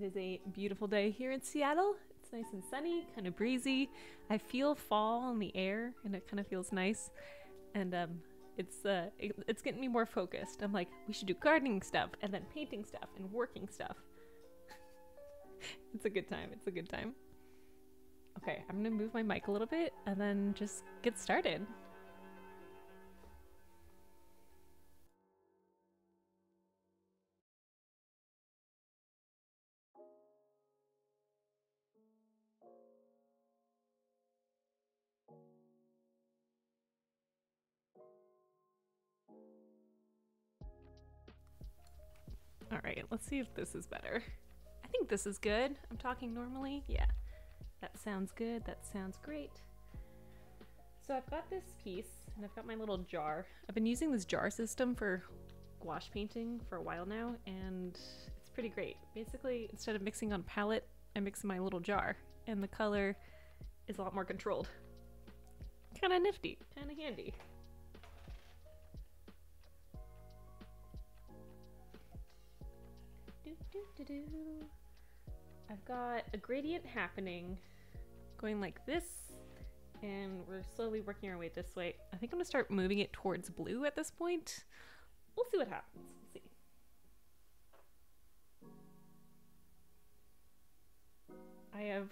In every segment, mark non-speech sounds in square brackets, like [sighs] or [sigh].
It is a beautiful day here in Seattle. It's nice and sunny, kind of breezy. I feel fall in the air, and it kind of feels nice. And um, it's uh, it, it's getting me more focused. I'm like, we should do gardening stuff, and then painting stuff, and working stuff. [laughs] it's a good time. It's a good time. Okay, I'm gonna move my mic a little bit, and then just get started. Let's see if this is better. I think this is good. I'm talking normally. Yeah, that sounds good. That sounds great. So I've got this piece and I've got my little jar. I've been using this jar system for gouache painting for a while now and it's pretty great. Basically, instead of mixing on palette, I mix in my little jar and the color is a lot more controlled. Kind of nifty, kind of handy. Do, do, do, do. I've got a gradient happening going like this, and we're slowly working our way this way. I think I'm gonna start moving it towards blue at this point. We'll see what happens. See. I have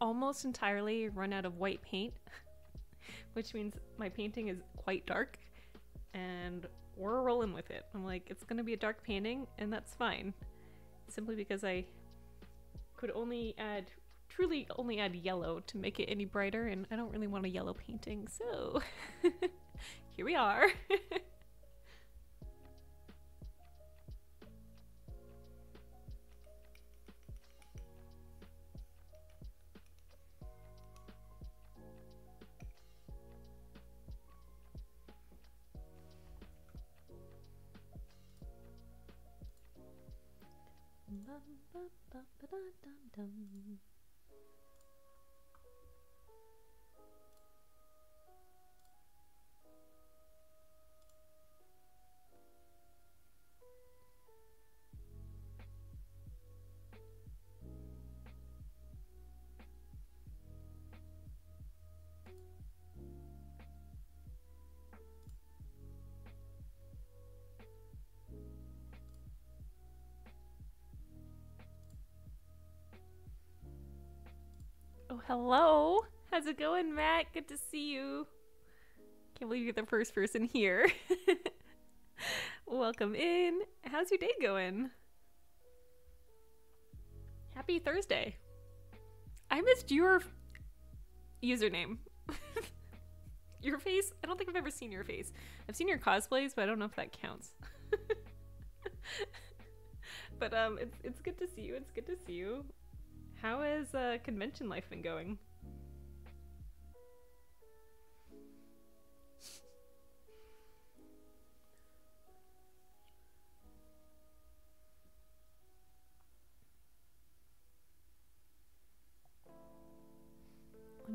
almost entirely run out of white paint, [laughs] which means my painting is quite dark, and we're rolling with it. I'm like, it's gonna be a dark painting, and that's fine. Simply because I could only add, truly only add yellow to make it any brighter, and I don't really want a yellow painting, so [laughs] here we are. [laughs] Bum, bum, bum, ba-da, dum, dum. How's it going, Matt? Good to see you. Can't believe you're the first person here. [laughs] Welcome in. How's your day going? Happy Thursday. I missed your username. [laughs] your face? I don't think I've ever seen your face. I've seen your cosplays, but I don't know if that counts. [laughs] but um it's it's good to see you. It's good to see you. How has uh, convention life been going?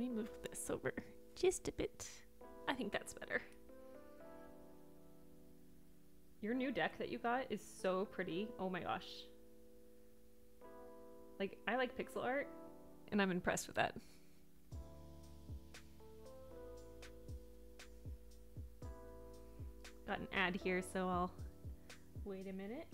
Me move this over just a bit. I think that's better. Your new deck that you got is so pretty. Oh my gosh. Like, I like pixel art, and I'm impressed with that. Got an ad here, so I'll wait a minute.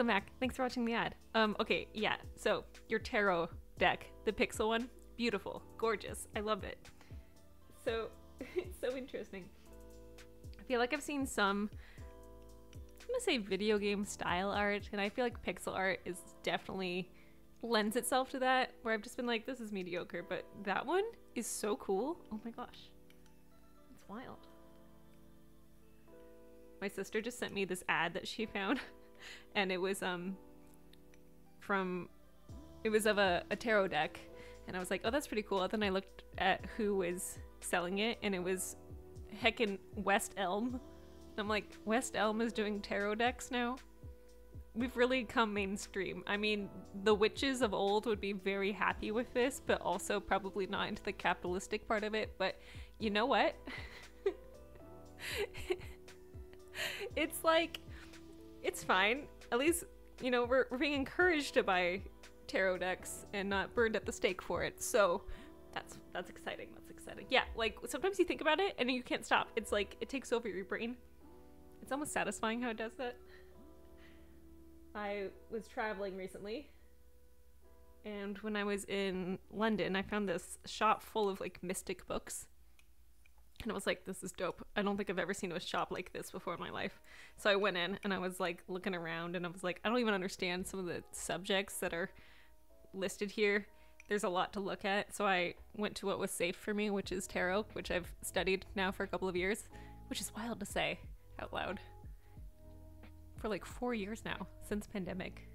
Welcome back. Thanks for watching the ad. Um, okay, yeah. So your tarot deck, the pixel one, beautiful, gorgeous. I love it. So [laughs] it's so interesting. I feel like I've seen some I'm gonna say video game style art, and I feel like pixel art is definitely lends itself to that, where I've just been like, this is mediocre, but that one is so cool. Oh my gosh. It's wild. My sister just sent me this ad that she found, [laughs] and it was um from it was of a, a tarot deck, and I was like, oh, that's pretty cool. And then I looked at who was selling it, and it was heckin' West Elm. I'm like, West Elm is doing tarot decks now? We've really come mainstream. I mean, the witches of old would be very happy with this, but also probably not into the capitalistic part of it. But you know what? [laughs] it's like, it's fine. At least, you know, we're, we're being encouraged to buy tarot decks and not burned at the stake for it. So that's that's exciting. That's exciting. Yeah, like sometimes you think about it and you can't stop. It's like it takes over your brain. It's almost satisfying how it does that. I was traveling recently and when I was in London, I found this shop full of like mystic books. And I was like, this is dope. I don't think I've ever seen a shop like this before in my life. So I went in and I was like looking around and I was like, I don't even understand some of the subjects that are listed here. There's a lot to look at. So I went to what was safe for me, which is tarot, which I've studied now for a couple of years, which is wild to say out loud. For like four years now, since pandemic.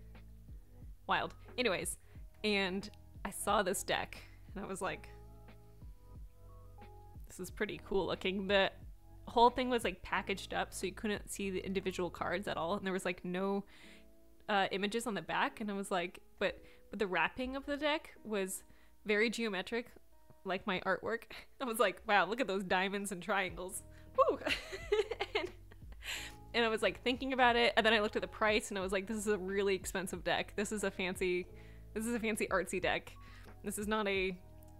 Wild. Anyways, and I saw this deck and I was like, this is pretty cool looking. The whole thing was like packaged up so you couldn't see the individual cards at all and there was like no uh, images on the back and I was like, but but the wrapping of the deck was very geometric, like my artwork. [laughs] I was like, wow, look at those diamonds and triangles. Woo! [laughs] and, and I was like thinking about it, and then I looked at the price, and I was like, this is a really expensive deck. This is a fancy, this is a fancy artsy deck. This is not a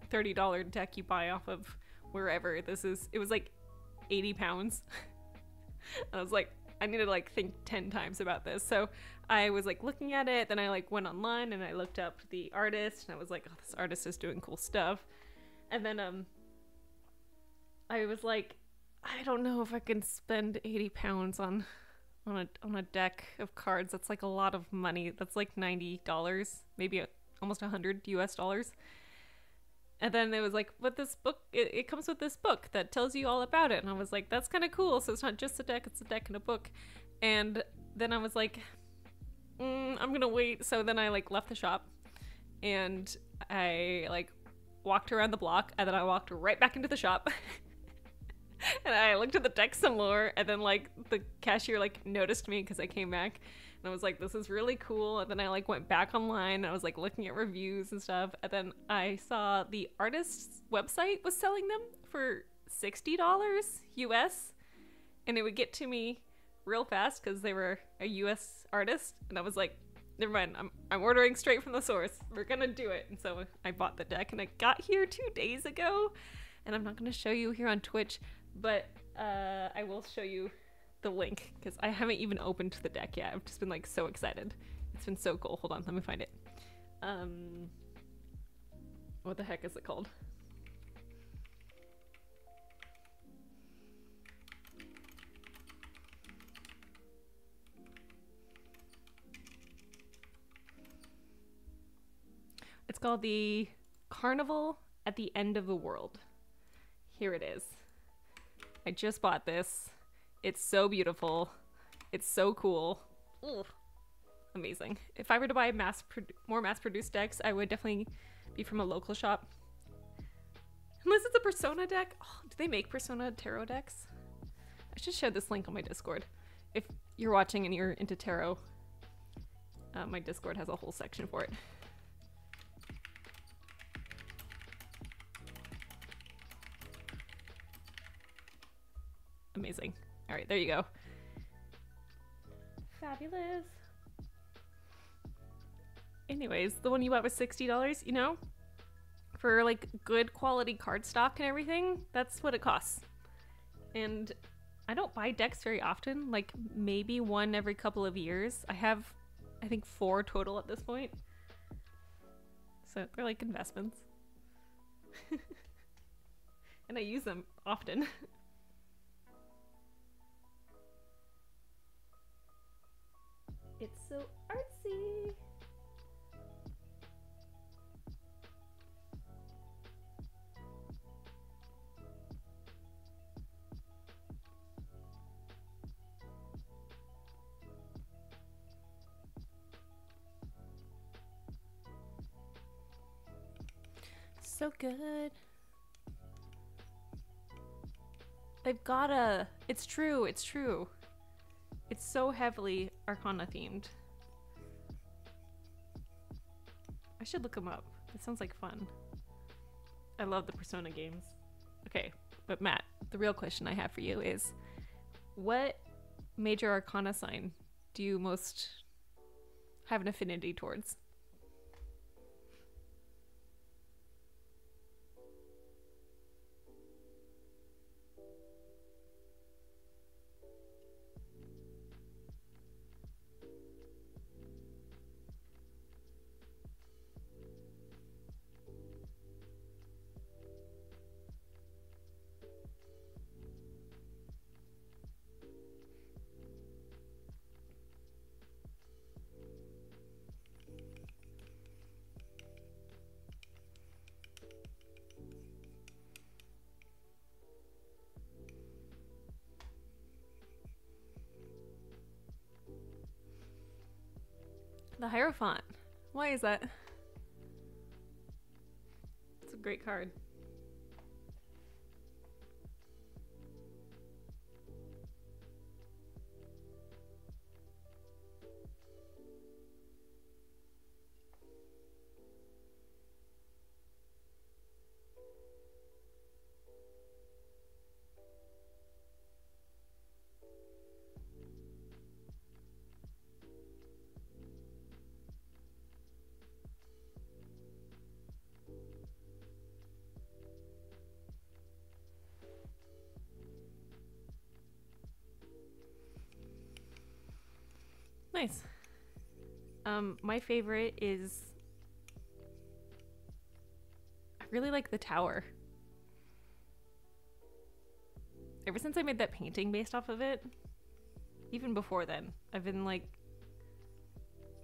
thirty dollar deck you buy off of wherever. This is. It was like eighty pounds. [laughs] and I was like, I need to like think 10 times about this. So I was like looking at it, then I like went online and I looked up the artist and I was like, oh, this artist is doing cool stuff. And then um I was like, I don't know if I can spend 80 pounds on on a on a deck of cards. That's like a lot of money. That's like $90, maybe almost 100 US dollars. And then it was like, but this book, it, it, comes with this book that tells you all about it. And I was like, that's kind of cool. So it's not just a deck, it's a deck and a book. And then I was like, mm, I'm to wait. So then I like left the shop and I like walked around the block and then I walked right back into the shop. [laughs] and I looked at the deck some more. And then like the cashier like noticed me because I came back and I was like, this is really cool. And then I like went back online and I was like looking at reviews and stuff. And then I saw the artist's website was selling them for $60 US. And it would get to me real fast because they were a US artist. And I was like, never mind, I'm, I'm ordering straight from the source. We're gonna do it. And so I bought the deck and it got here two days ago. And I'm not gonna show you here on Twitch, but uh, I will show you the link because I haven't even opened the deck yet. I've just been like so excited. It's been so cool. Hold on, let me find it. Um, what the heck is it called? It's called the Carnival at the End of the World. Here it is. I just bought this. It's so beautiful. It's so cool. Amazing. If I were to buy mass more mass-produced decks, I would definitely be from a local shop. Unless it's a Persona deck. Oh, do they make Persona tarot decks? I should share this link on my Discord. If you're watching and you're into tarot, uh, my Discord has a whole section for it. Amazing. All right, there you go. Fabulous. Anyways, the one you bought was $60, you know? For like good quality cardstock and everything, that's what it costs. And I don't buy decks very often, like maybe one every couple of years. I have I think four total at this point. So they're like investments. [laughs] and I use them often. [laughs] so artsy. So good. They've gotta. It's true. It's true. It's so heavily Arcana themed. I should look them up. It sounds like fun. I love the Persona games. Okay, but Matt, the real question I have for you is what major Arcana sign do you most have an affinity towards? That? It's a great card. My favorite is. I really like the tower. Ever since I made that painting based off of it, even before then, I've been like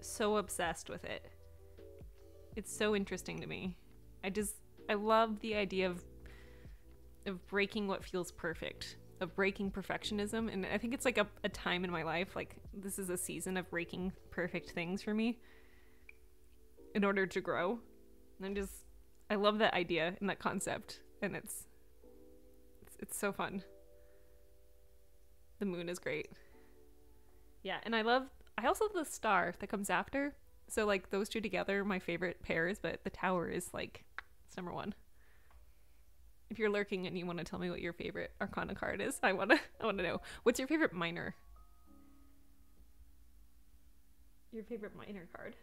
so obsessed with it. It's so interesting to me. I just I love the idea of of breaking what feels perfect of breaking perfectionism and i think it's like a, a time in my life like this is a season of breaking perfect things for me in order to grow. And i'm just i love that idea and that concept and it's it's, it's so fun. The moon is great. Yeah and i love i also love the star that comes after. So like those two together my favorite pairs but the tower is like it's number one if you're lurking and you want to tell me what your favorite Arcana card is, I wanna [laughs] I wanna know. What's your favorite minor? Your favorite minor card?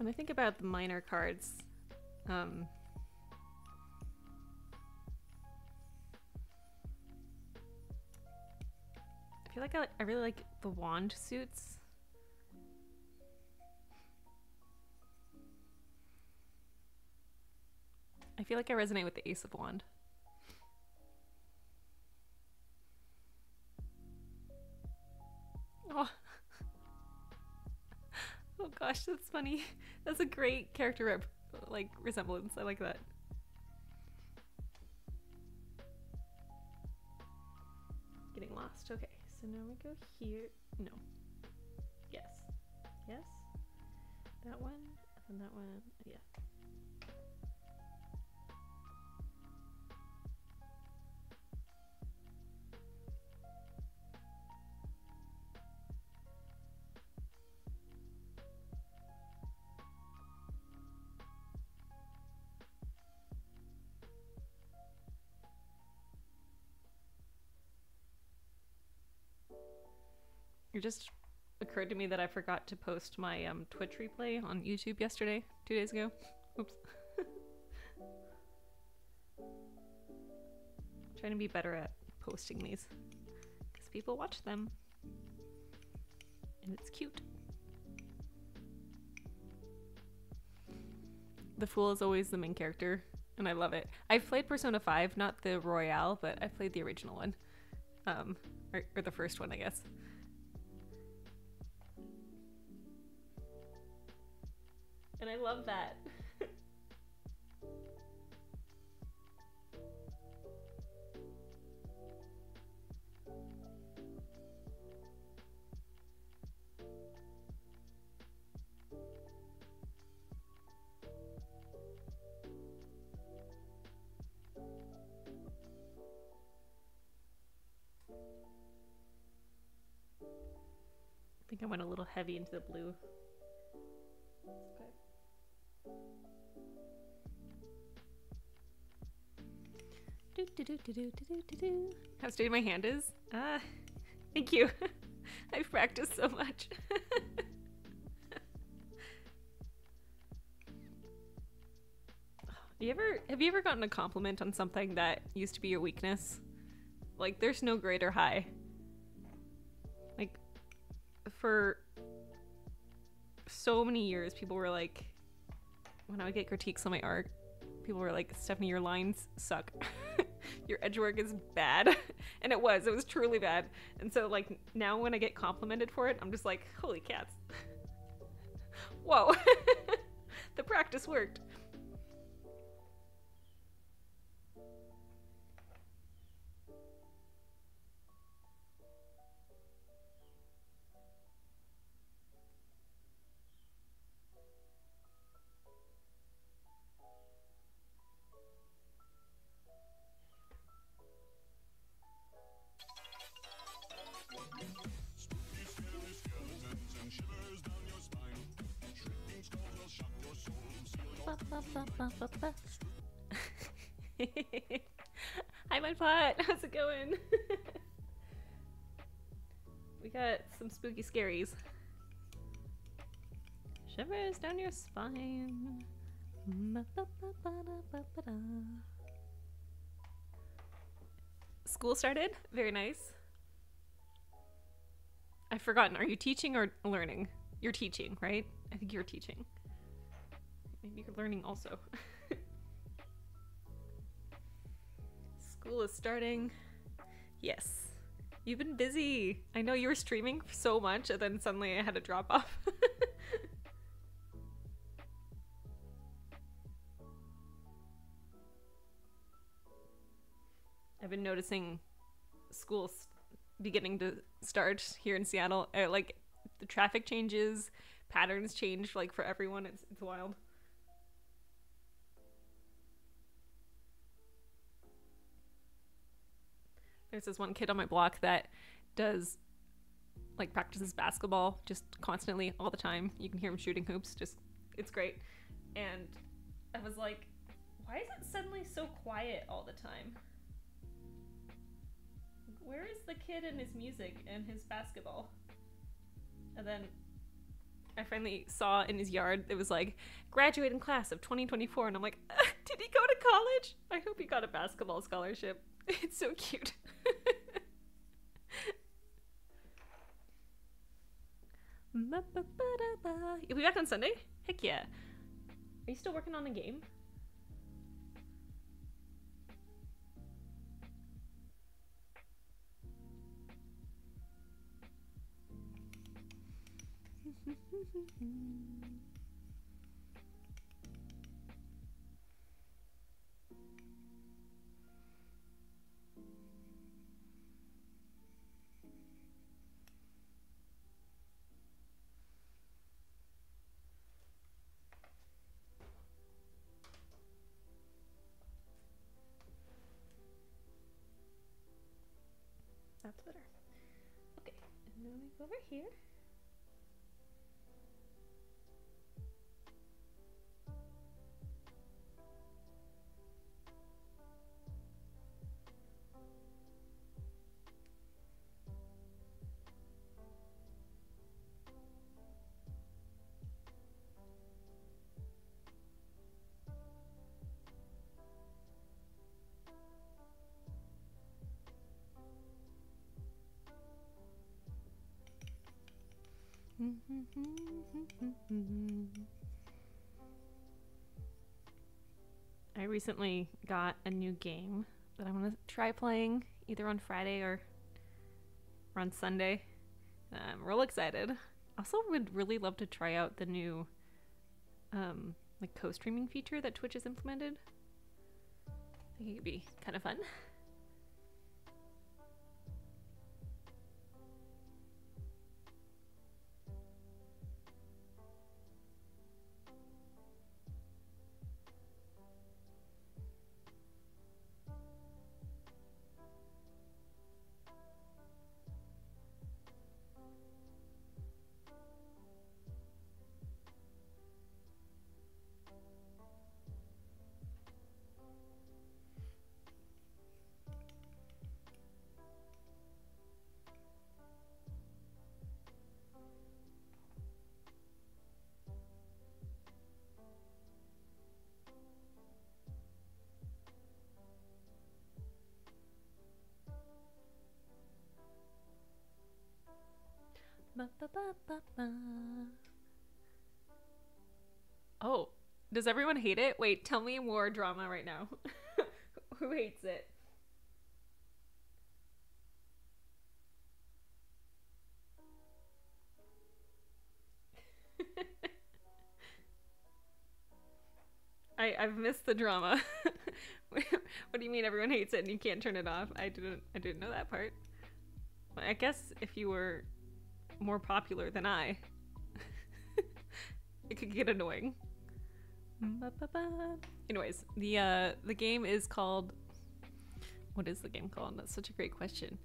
When I think about the minor cards, um, I feel like I, I really like the wand suits. I feel like I resonate with the Ace of Wand. Funny. [laughs] That's a great character rep, like resemblance. I like that. Getting lost. Okay, so now we go here. No. Yes. Yes. That one. And that one. It just occurred to me that I forgot to post my um, Twitch replay on YouTube yesterday, two days ago. Oops. [laughs] Trying to be better at posting these because people watch them and it's cute. The Fool is always the main character, and I love it. I've played Persona 5, not the Royal, but I played the original one. Um, or, or the first one, I guess. And I love that. [laughs] I think I went a little heavy into the blue. How steady my hand is? Ah, thank you. [laughs] I've practiced so much. [laughs] you ever have you ever gotten a compliment on something that used to be your weakness? Like there's no greater high. Like for so many years people were like when I would get critiques on my art, people were like, Stephanie, your lines suck. [laughs] your edge work is bad. [laughs] and it was. It was truly bad. And so like now when I get complimented for it, I'm just like, holy cats. [laughs] Whoa. the practice worked. Pot. [laughs] How's it going? [laughs] we got some spooky scaries. Shivers down your spine. School started. Very nice. I've forgotten. Are you teaching or learning? You're teaching, right? I think you're teaching. Maybe you're learning also. [laughs] School is starting. Yes. You've been busy. I know you were streaming so much and then suddenly I had a drop off. [laughs] I've been noticing schools beginning to start here in Seattle. Uh, like the traffic changes, patterns change like for everyone. It's it's wild. There's this one kid on my block that does like practices basketball just constantly all the time. You can hear him shooting hoops. Just it's great. And I was like, why is it suddenly so quiet all the time? Where is the kid and his music and his basketball? And then I finally saw in his yard it was like graduating class of 2024 and I'm like, [laughs] did he go to college? I hope he got a basketball scholarship. [laughs] It's so cute. You'll be back on Sunday? Heck yeah. Are you still working on a game? [laughs] over here. [laughs] I recently got a new game that I'm gonna try playing either on Friday or, on Sunday. I'm real excited. Also, would really love to try out the new um, like co-streaming feature that Twitch has implemented. I think it could be kind of fun. [laughs] Oh, does everyone hate it? Wait, tell me more drama right now. [laughs] Who hates it? [laughs] I I've missed the drama. [laughs] what do you mean everyone hates it and you can't turn it off? I didn't I didn't know that part. I guess if you were more popular than I, [laughs] it could get annoying. Ba-ba-ba. Anyways, the uh the game is called what is the game called? That's such a great question.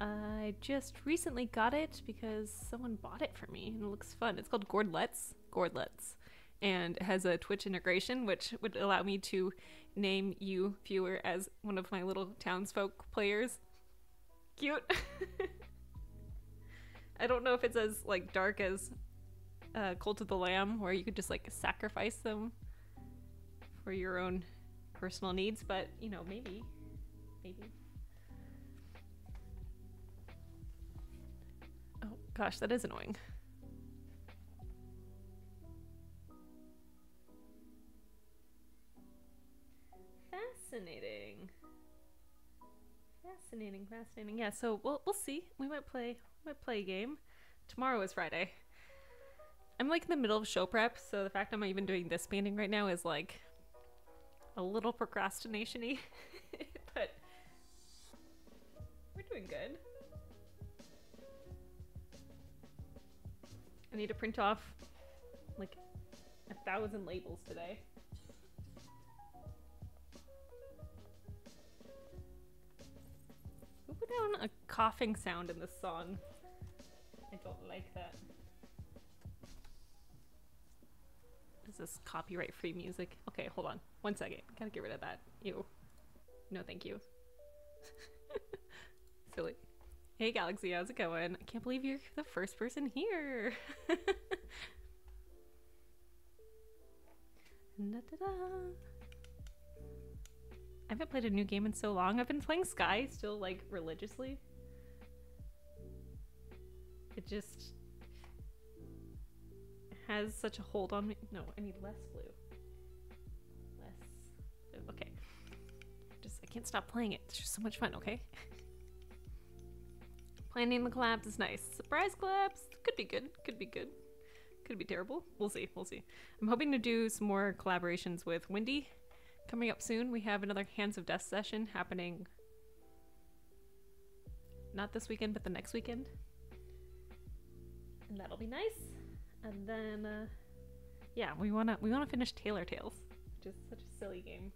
I just recently got it because someone bought it for me and it looks fun. It's called Gourdlets. Gourdlets. And it has a Twitch integration, which would allow me to name you, viewer, as one of my little townsfolk players. Cute. [laughs] I don't know if it's as like dark as uh, Cult of the Lamb, where you could just like sacrifice them for your own personal needs, but you know, maybe, maybe. Oh gosh, that is annoying. Fascinating. Fascinating, fascinating. Yeah, so we'll we'll see. We might play might play a game. Tomorrow is Friday. I'm like in the middle of show prep, so the fact I'm even doing this painting right now is like a little procrastination-y. [laughs] but we're doing good. I need to print off like a thousand labels today. Put down a coughing sound in this song? I don't like that. Is this copyright free music? Okay, hold on. One second. Gotta get rid of that. Ew. No, thank you. [laughs] Silly. Hey Galaxy, how's it going? I can't believe you're the first person here. [laughs] Da-da-da. I haven't played a new game in so long. I've been playing Sky still like religiously. It just has such a hold on me. No, I need less blue. Less blue. Okay. Just I can't stop playing it. It's just so much fun, okay? [laughs] Planning the collabs is nice. Surprise collabs could be good. Could be good. Could be terrible. We'll see. We'll see. I'm hoping to do some more collaborations with Wendy coming up soon. We have another Hands of Death session happening not this weekend, but the next weekend. And that'll be nice. And then uh, yeah, we wanna we wanna finish Taylor Tales, which is such a silly game.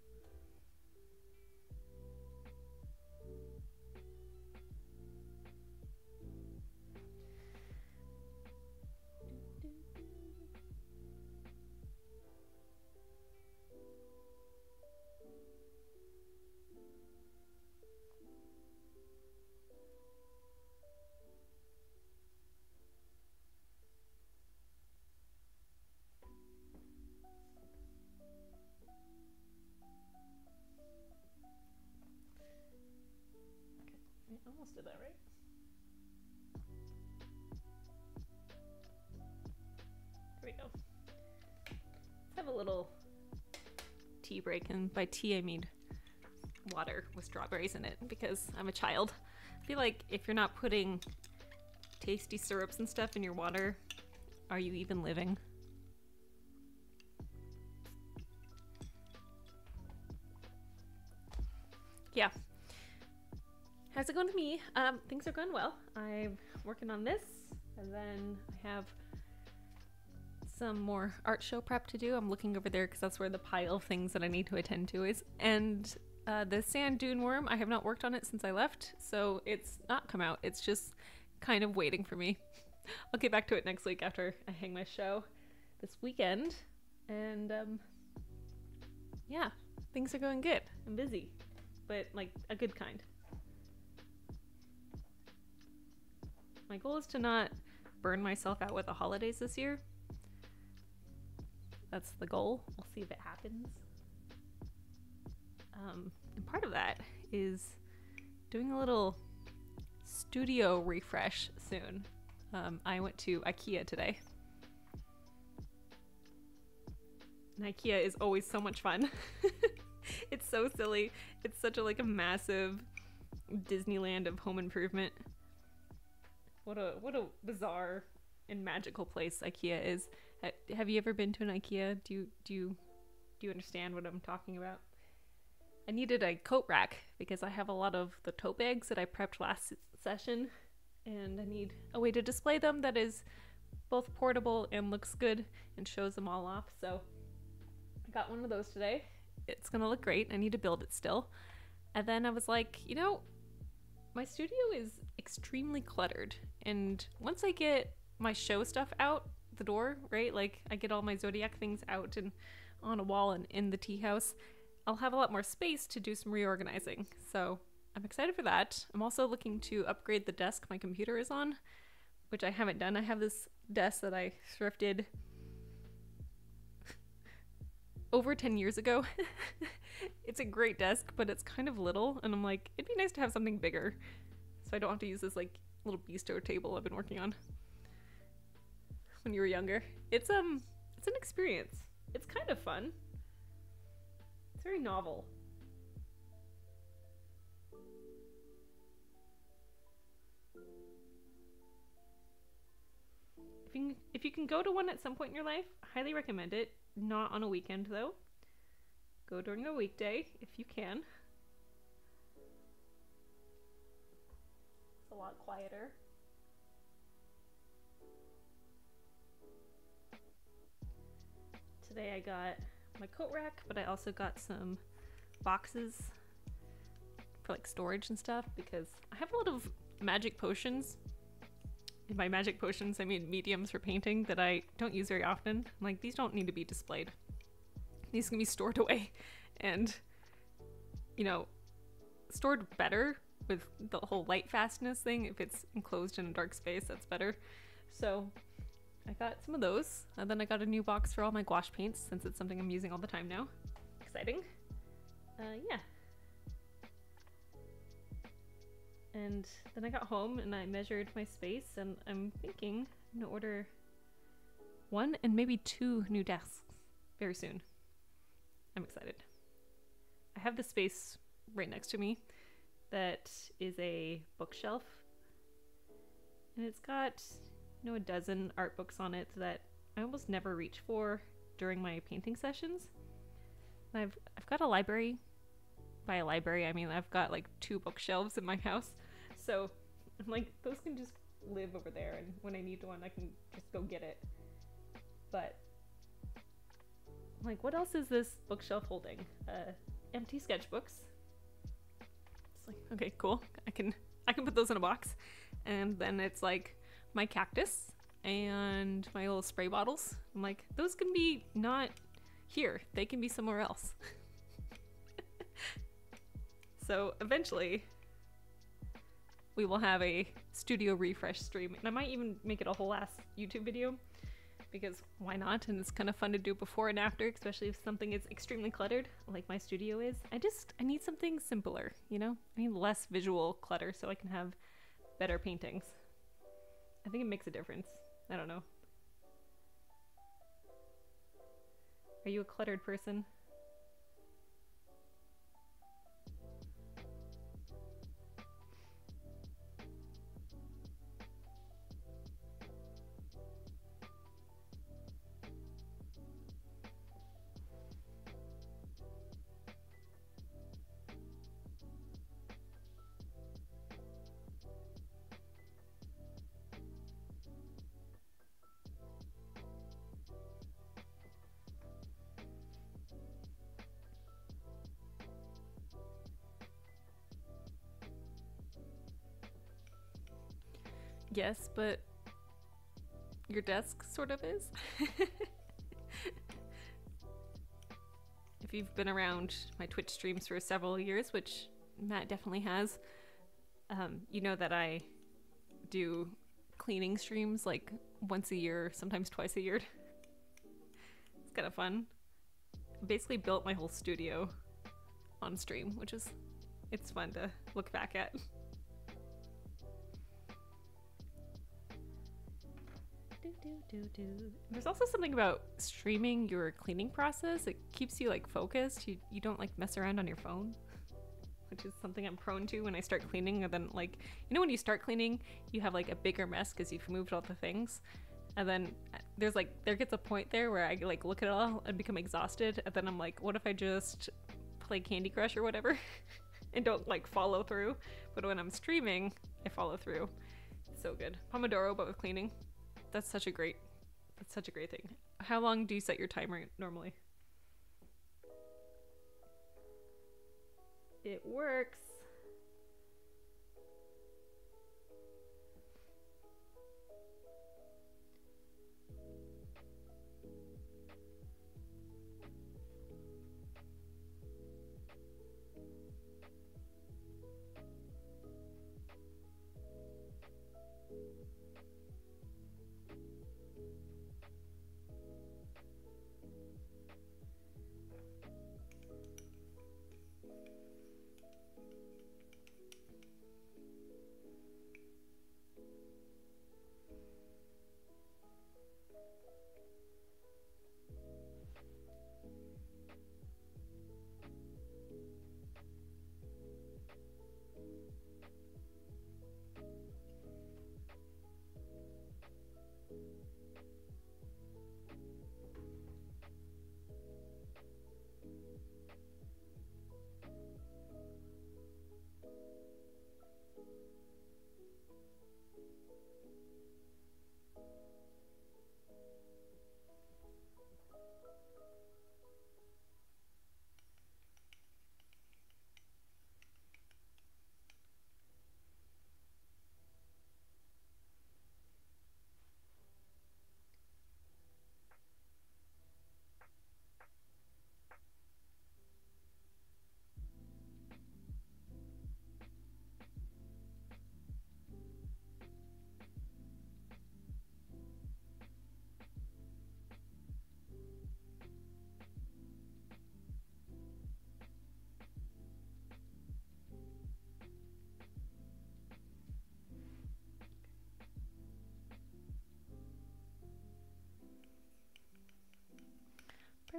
By tea I mean water with strawberries in it because I'm a child. I feel like if you're not putting tasty syrups and stuff in your water, are you even living? Yeah. How's it going to me? Um, things are going well. I'm working on this, and then I have some more art show prep to do. I'm looking over there because that's where the pile of things that I need to attend to is. And uh, the sand dune worm, I have not worked on it since I left, so it's not come out. It's just kind of waiting for me. [laughs] I'll get back to it next week after I hang my show this weekend. And um, yeah, things are going good. I'm busy, but like a good kind. My goal is to not burn myself out with the holidays this year. That's the goal. We'll see if it happens. Um, and part of that is doing a little studio refresh soon. Um, I went to IKEA today. And IKEA is always so much fun. [laughs] it's so silly. It's such a like a massive Disneyland of home improvement. What a what a bizarre and magical place IKEA is. Have you ever been to an IKEA? Do you do you do you understand what I'm talking about? I needed a coat rack because I have a lot of the tote bags that I prepped last session and I need a way to display them that is both portable and looks good and shows them all off. So I got one of those today. It's gonna look great. I need to build it still. And then I was like, you know, my studio is extremely cluttered. And once I get my show stuff out the door, right? Like I get all my zodiac things out and on a wall and in the tea house, I'll have a lot more space to do some reorganizing. So I'm excited for that. I'm also looking to upgrade the desk my computer is on, which I haven't done. I have this desk that I thrifted over 10 years ago. [laughs] it's a great desk, but it's kind of little, and I'm like, it'd be nice to have something bigger so I don't have to use this like little bistro table I've been working on when you were younger. It's um it's an experience. It's kind of fun It's very novel. If you, can, if you can go to one at some point in your life, highly recommend it. Not on a weekend though. Go during a weekday if you can. It's a lot quieter. Today I got my coat rack, but I also got some boxes for like storage and stuff because I have a lot of magic potions. In my magic potions, I mean mediums for painting that I don't use very often. like, these don't need to be displayed. These can be stored [laughs] away and, you know, stored better with the whole light fastness thing. If it's enclosed in a dark space, that's better. So I got some of those. And then I got a new box for all my gouache paints since it's something I'm using all the time now. Exciting. Uh, yeah. And then I got home and I measured my space and I'm thinking I'm gonna order one and maybe two new desks very soon. I'm excited. I have the space right next to me that is a bookshelf and it's got know a dozen art books on it that I almost never reach for during my painting sessions. I've I've got a library. By a library, I mean I've got like two bookshelves in my house. So I'm like those can just live over there and when I need one I can just go get it. But like what else is this bookshelf holding? Uh empty sketchbooks. It's like okay, cool. I can I can put those in a box. And then it's like my cactus and my little spray bottles. I'm like, those can be not here, they can be somewhere else. [laughs] so eventually, we will have a studio refresh stream, and I might even make it a whole ass YouTube video because why not? And it's kind of fun to do before and after, especially if something is extremely cluttered, like my studio is. I just I need something simpler, you know? I need less visual clutter so I can have better paintings. I think it makes a difference. I don't know. Are you a cluttered person? But your desk sort of is. [laughs] if you've been around my Twitch streams for several years, which Matt definitely has, um, you know that I do cleaning streams like once a year, sometimes twice a year. [laughs] it's kind of fun. Basically built my whole studio on stream, which is it's fun to look back at. Do, do, do. There's also something about streaming your cleaning process. It keeps you like focused. You you don't like mess around on your phone, which is something I'm prone to when I start cleaning. And then like you know when you start cleaning, you have like a bigger mess because you've moved all the things. And then uh, there's like there gets a point there where I like look at it all and become exhausted. And then I'm like, what if I just play Candy Crush or whatever, [laughs] and don't like follow through? But when I'm streaming, I follow through. so good. Pomodoro, but with cleaning that's such a great that's such a great thing. How long do you set your timer normally? It works.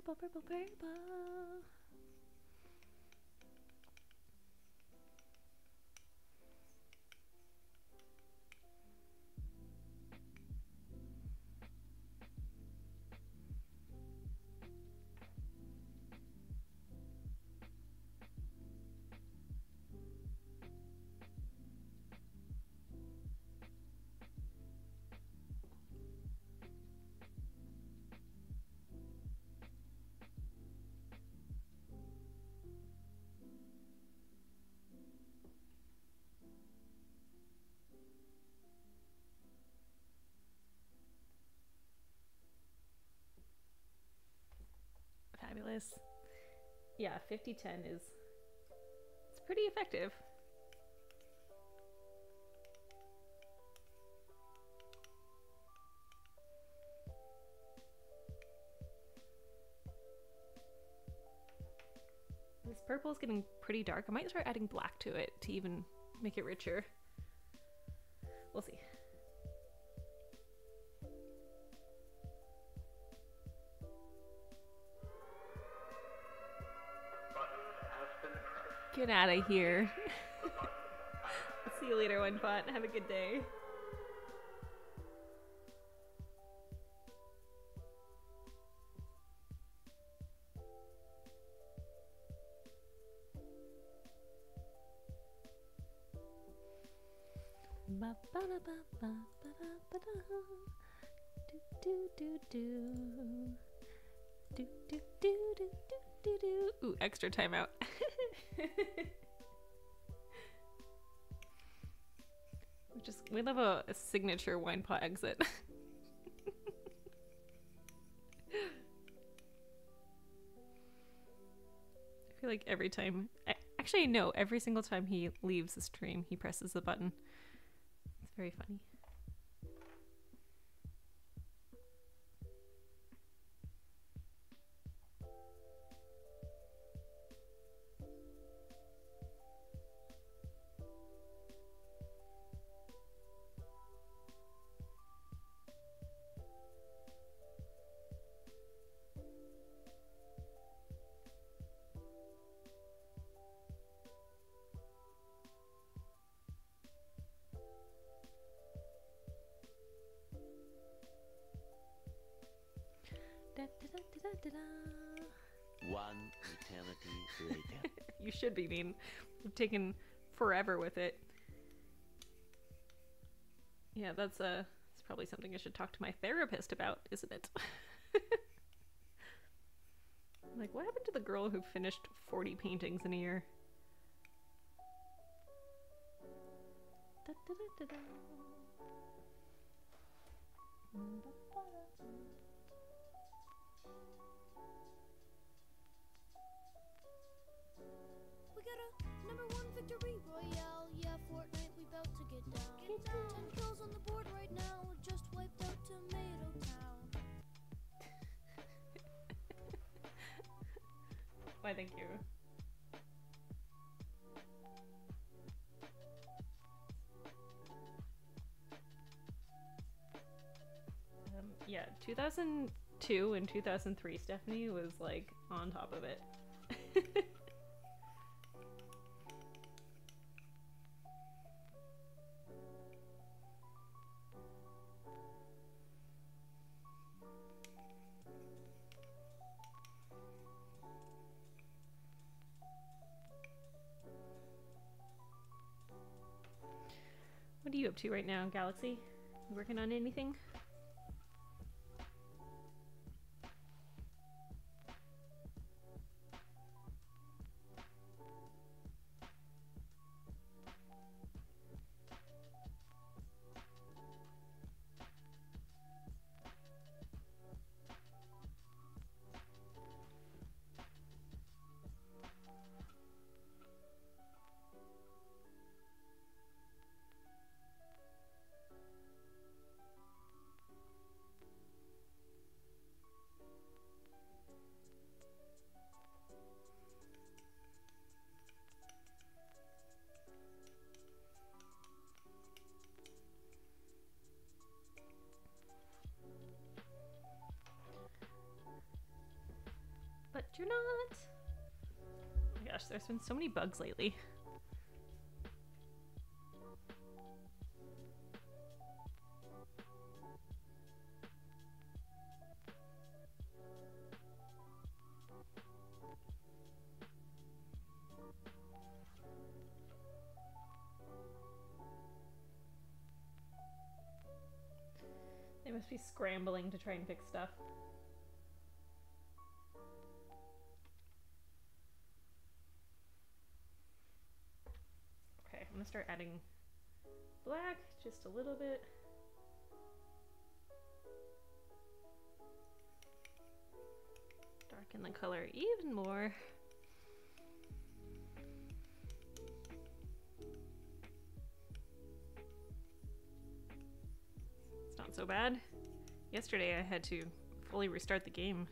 Purple, purple, purple. Fabulous. Yeah, 5010 is it's pretty effective. This purple is getting pretty dark. I might start adding black to it to even make it richer. We'll see. Get out of here. [laughs] See you later, One Pot. Have a good day. Ba ba da ba ba ba da ba da. Do do do do. Do do do do Ooh, extra timeout. [laughs] we just we love a, a signature wine pot exit. [laughs] I feel like every time, I, actually no, every single time he leaves the stream, he presses the button. It's very funny. Da, da, da, da. One eternity later. [laughs] you should be mean. You've taken forever with it. Yeah, that's uh that's probably something I should talk to my therapist about, isn't it? [laughs] like, what happened to the girl who finished 40 paintings in a year? Da, da, da. Why, thank you. Um, yeah, 2002 and 2003, Stephanie was like on top of it. [laughs] Are you up to right now, Galaxy? Working on anything? There's been so many bugs lately. They must be scrambling to try and fix stuff. Start adding black just a little bit. Darken the color even more. It's not so bad. Yesterday I had to fully restart the game.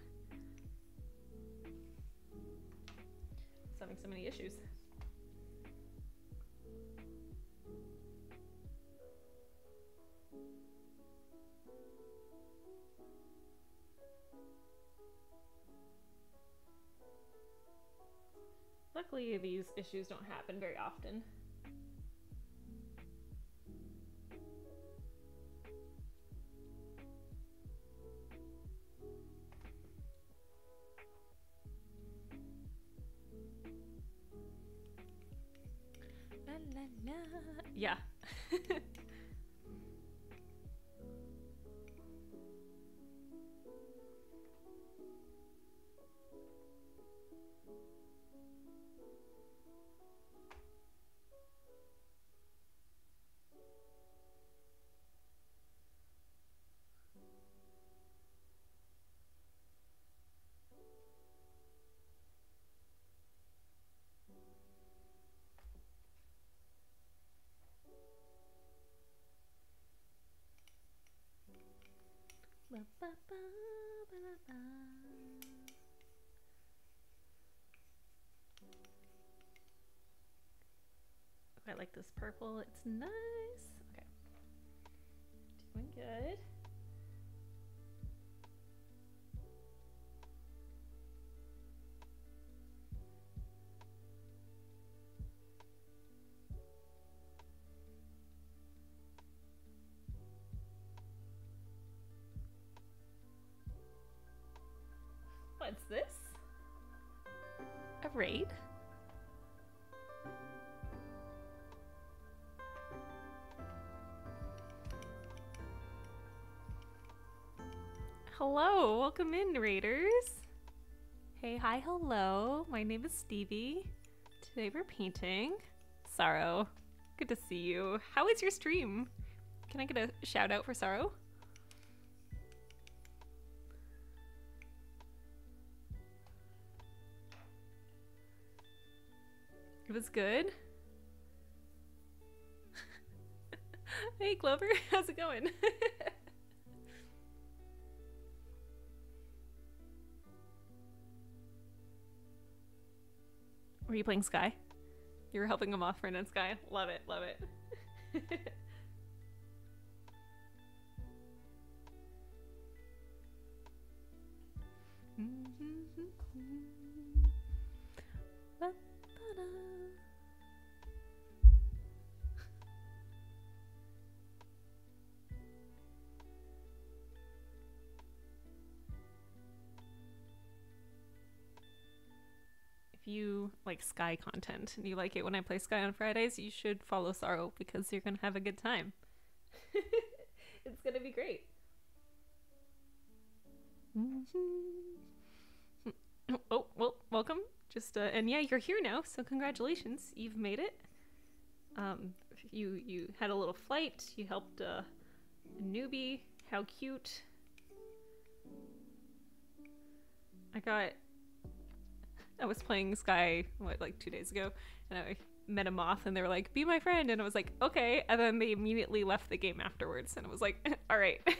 It's having so many issues. Luckily, these issues don't happen very often. La la la. Yeah. [laughs] Ba, ba, ba. I like this purple. It's nice. Okay. Doing good. What's this? A raid? Hello, welcome in, Raiders. Hey, hi, hello. My name is Stevie. Today we're painting. Sorrow, good to see you. How is your stream? Can I get a shout out for Sorrow? Was good. [laughs] hey, Clover, [laughs] how's it going? [laughs] Were you playing Sky? You were helping him off for and Sky. Love it, love it. Ba-ba-da. You like Sky content and you like it when I play Sky on Fridays, you should follow Sorrow because you're gonna have a good time. [laughs] it's gonna be great. [laughs] Oh, well, welcome. Just uh, and yeah, you're here now, so congratulations, you've made it. Um, you you had a little flight. You helped uh, a newbie. How cute. I got. I was playing Sky what like two days ago, and I met a moth, and they were like, "Be my friend," and I was like, "Okay," and then they immediately left the game afterwards, and I was like, [laughs] "All right." [laughs]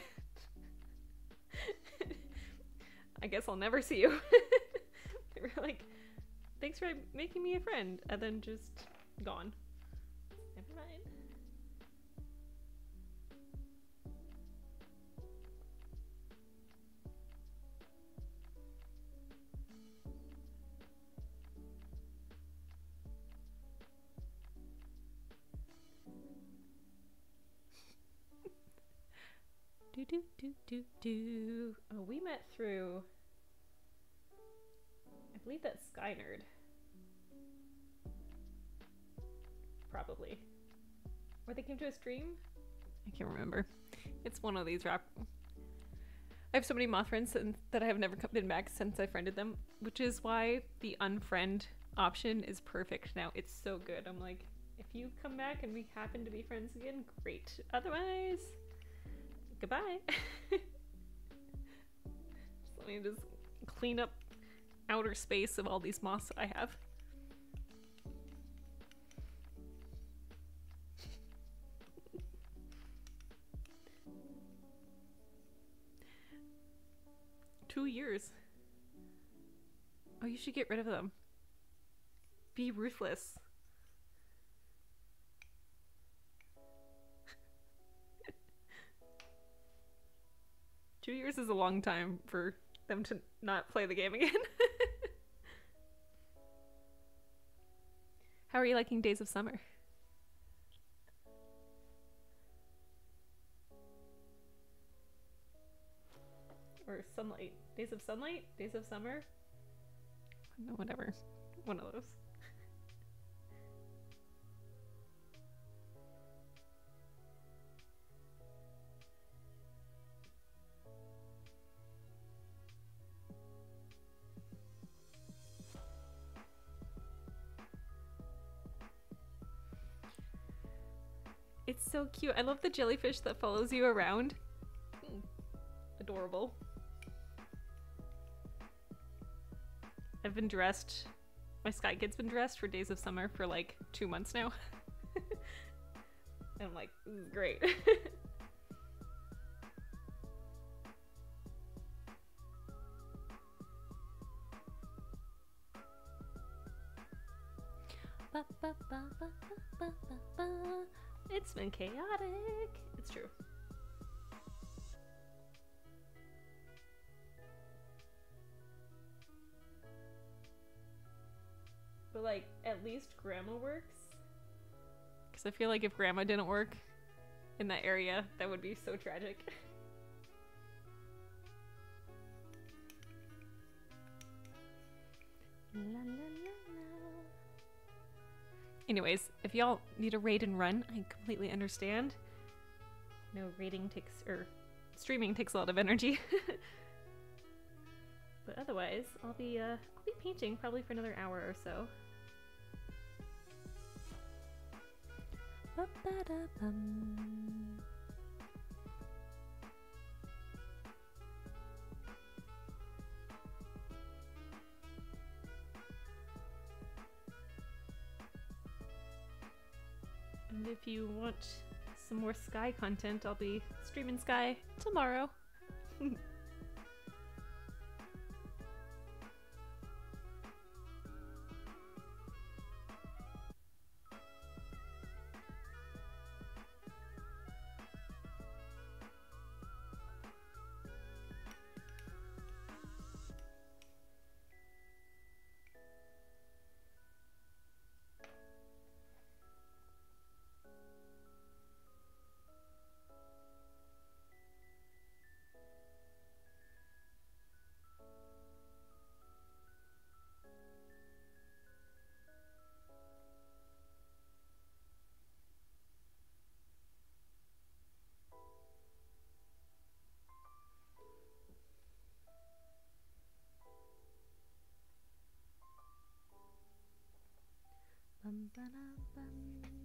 I guess I'll never see you. [laughs] they were like, thanks for making me a friend, and then just gone. Do do do do. Oh, we met through. I believe that's Sky Nerd. Probably. Or they came to a stream? I can't remember. It's one of these rap. I have so many moth friends that I have never been back since I friended them, which is why the unfriend option is perfect now. It's so good. I'm like, if you come back and we happen to be friends again, great. Otherwise, goodbye. [laughs] just let me just clean up outer space of all these moths I have. [laughs] Two years. Oh, you should get rid of them. Be ruthless. Two years is a long time for them to not play the game again. [laughs] How are you liking Days of Summer? Or Sunlight. Days of Sunlight? Days of Summer? No, whatever. One of those. So cute. I love the jellyfish that follows you around. Adorable. I've been dressed. My Sky Kid's been dressed for Days of Summer for like two months now. and [laughs] I'm like, great. [laughs] Ba, ba, ba, It's been chaotic. It's true. But like, at least grandma works. Because I feel like if grandma didn't work in that area, that would be so tragic. [laughs] La, la, la. Anyways, if y'all need a raid and run, I completely understand. No raiding takes or streaming takes a lot of energy. [laughs] but otherwise, I'll be uh I'll be painting probably for another hour or so. Ba-ba-da-bum. And if you want some more Sky content, I'll be streaming Sky tomorrow. [laughs] Bum, ba-dum,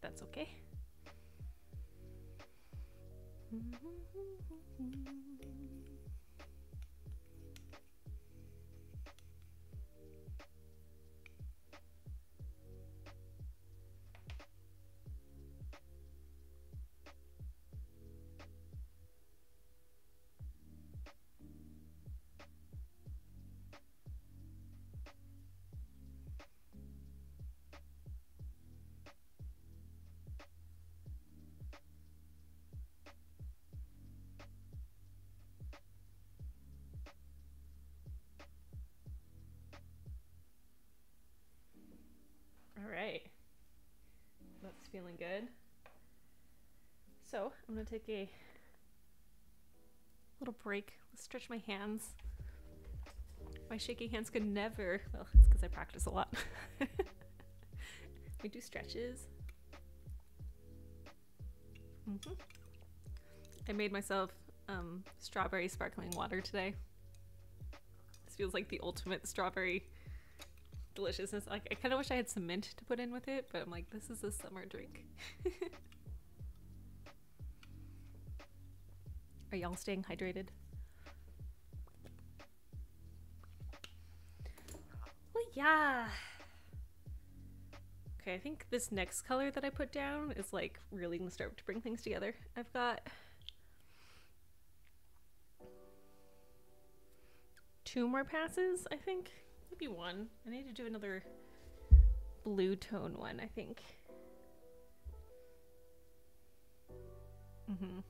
that's okay. [laughs] So I'm gonna take a little break. Let's stretch my hands. My shaky hands could never. Well, it's because I practice a lot. [laughs] we do stretches. hmm I made myself um, strawberry sparkling water today. This feels like the ultimate strawberry deliciousness. Like I kind of wish I had some mint to put in with it, but I'm like, this is a summer drink. [laughs] Are y'all staying hydrated? Well, yeah. Okay, I think this next color that I put down is like really gonna start to bring things together. I've got two more passes, I think. Maybe one. I need to do another blue tone one, I think. Mm-hmm.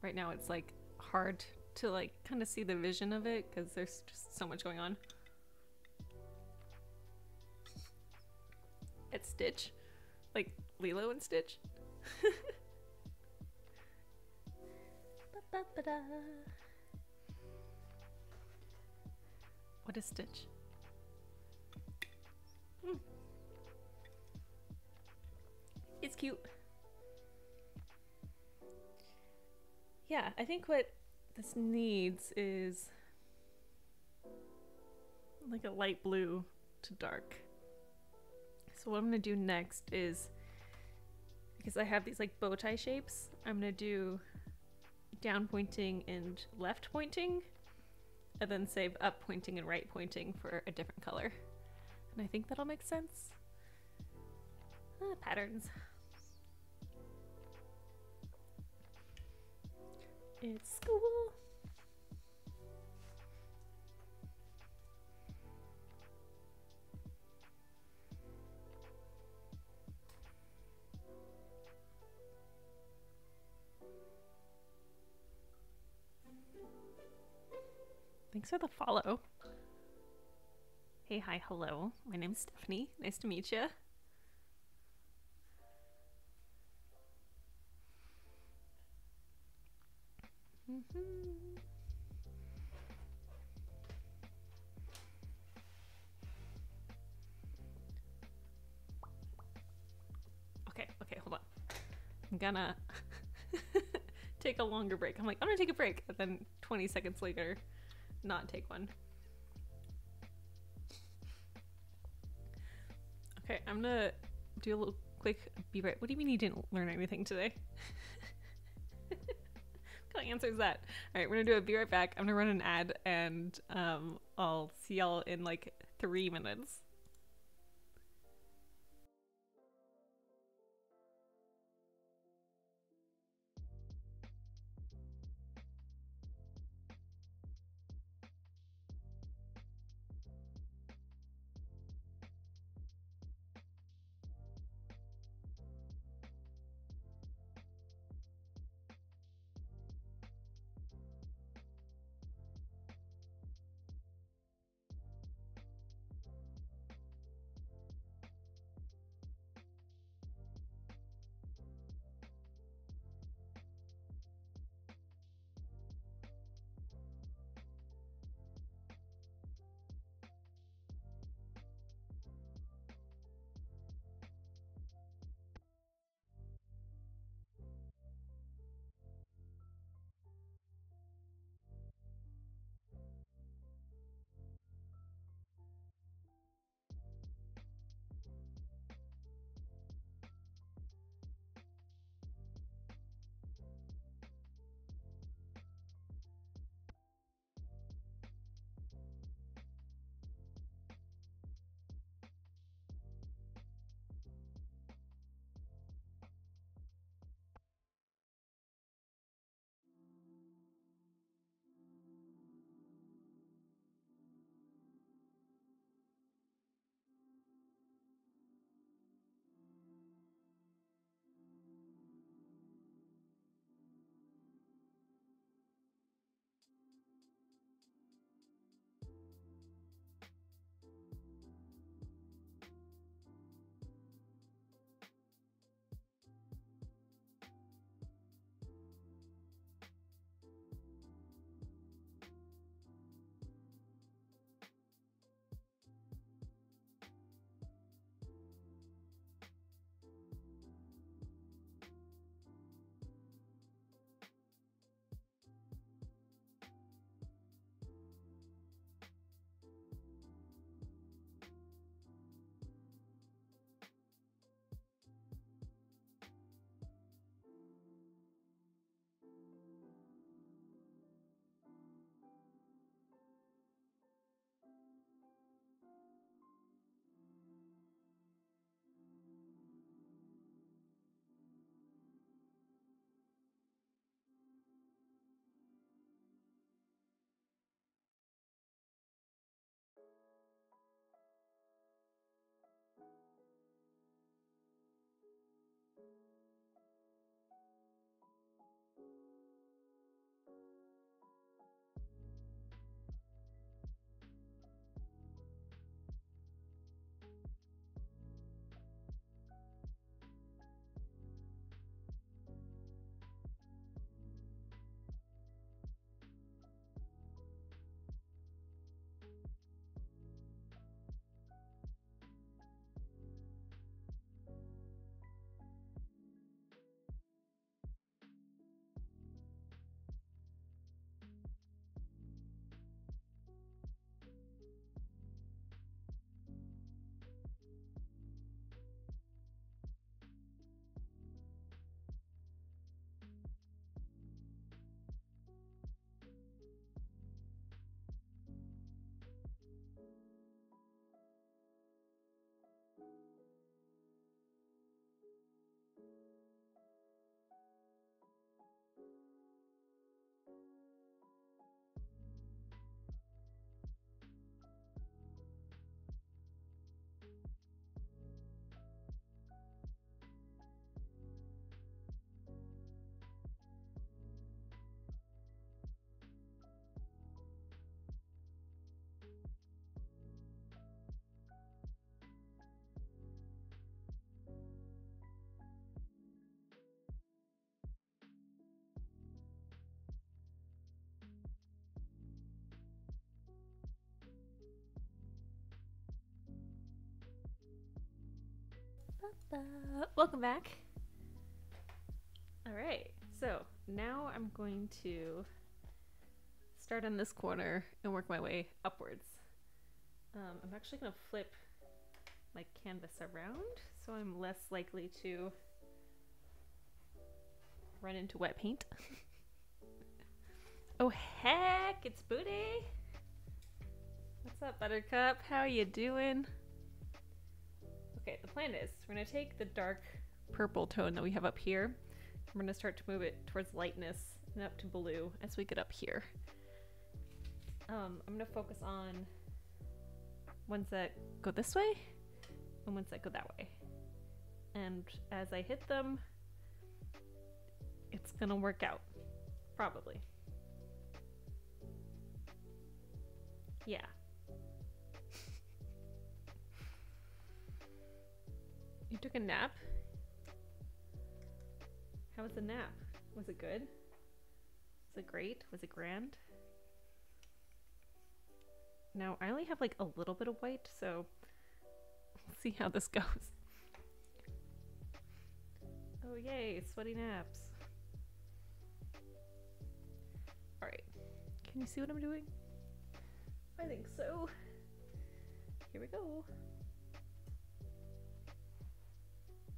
Right now it's like hard to like kind of see the vision of it because there's just so much going on. At Stitch? Like Lilo and Stitch? [laughs] Ba-ba-ba-da. What is Stitch? Hmm. It's cute. Yeah, I think what this needs is like a light blue to dark. So what I'm gonna do next is because I have these like bow tie shapes, I'm gonna do down pointing and left pointing and then save up pointing and right pointing for a different color. And I think that'll make sense. Ah, patterns. It's school. For the follow. Hey, hi, hello. My name's Stephanie. Nice to meet you. Mm-hmm. Okay, okay, hold on. I'm gonna [laughs] take a longer break. I'm like, I'm gonna take a break, and then 20 seconds later, not take one. Okay, I'm gonna do a little quick be right. What do you mean you didn't learn anything today? [laughs] what kind of answer is that? All right, we're gonna do a be right back. I'm gonna run an ad, and um, I'll see y'all in like three minutes. Welcome back. All right, so now I'm going to start on this corner and work my way upwards. Um, I'm actually going to flip my canvas around so I'm less likely to run into wet paint. [laughs] oh heck, it's Booty! What's up, Buttercup? How you doing? Okay, the plan is we're gonna take the dark purple tone that we have up here. We're gonna start to move it towards lightness and up to blue as we get up here. Um, I'm gonna focus on ones that go this way and ones that go that way. And as I hit them, it's gonna work out. Probably. Yeah. You took a nap? How was the nap? Was it good? Was it great? Was it grand? Now, I only have like a little bit of white, so we'll see how this [laughs] goes. Oh, yay, sweaty naps. Alright, can you see what I'm doing? I think so. Here we go.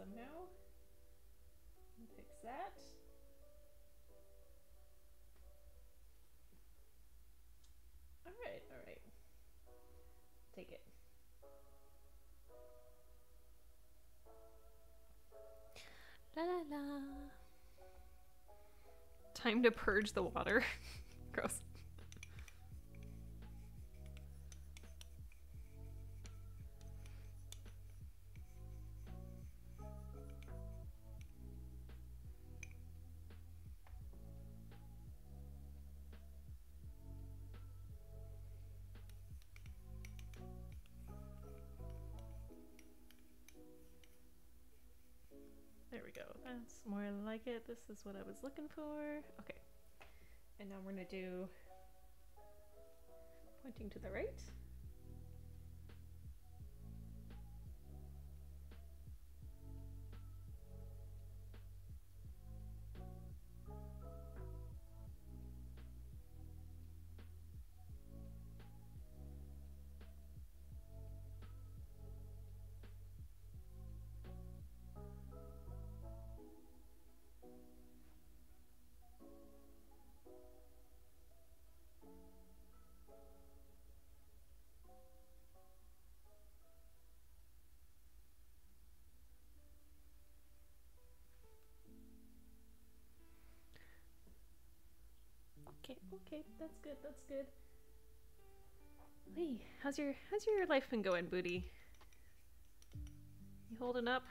thin somehow. Fix that. All right, all right. Take it. La la la. Time to purge the water. [laughs] Gross. That's more like it. This is what I was looking for. Okay. And now we're going to do pointing to the right. Okay, okay, that's good, that's good. Hey, how's your how's your life been going, Booty? You holding up?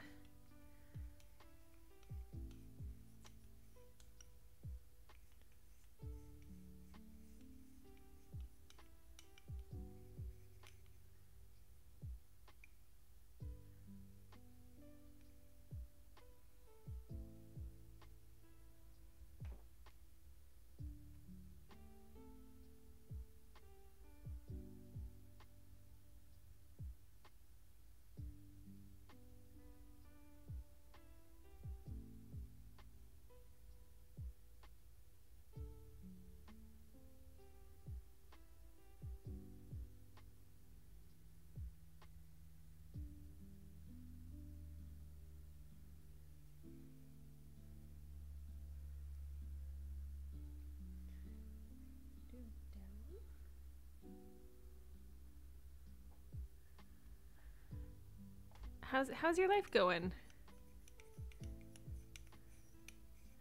How's how's your life going?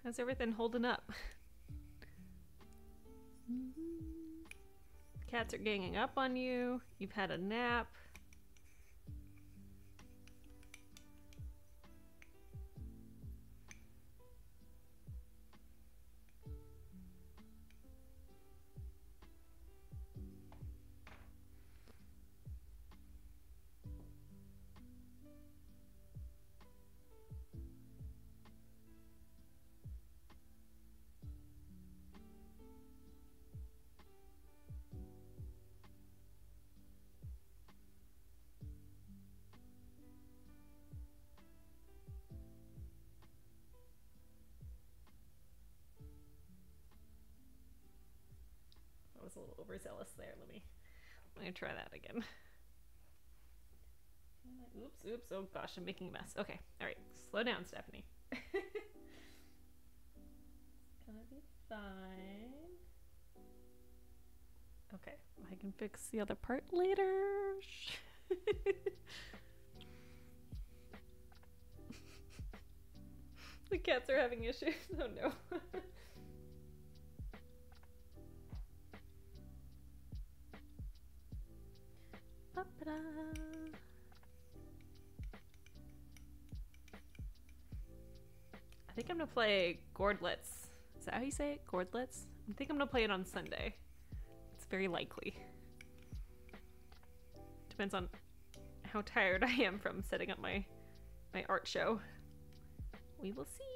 How's everything holding up? Mm-hmm. Cats are ganging up on you. You've had a nap. A little overzealous there. Let me let me try that again. Oops, oops. Oh gosh, I'm making a mess. Okay, all right. Slow down, Stephanie. [laughs] Gonna be fine. Okay, I can fix the other part later. [laughs] the cats are having issues. [laughs] Oh no. I think I'm gonna play Gourdlets. Is that how you say it? Gourdlets? I think I'm gonna play it on Sunday. It's very likely. Depends on how tired I am from setting up my my art show. We will see.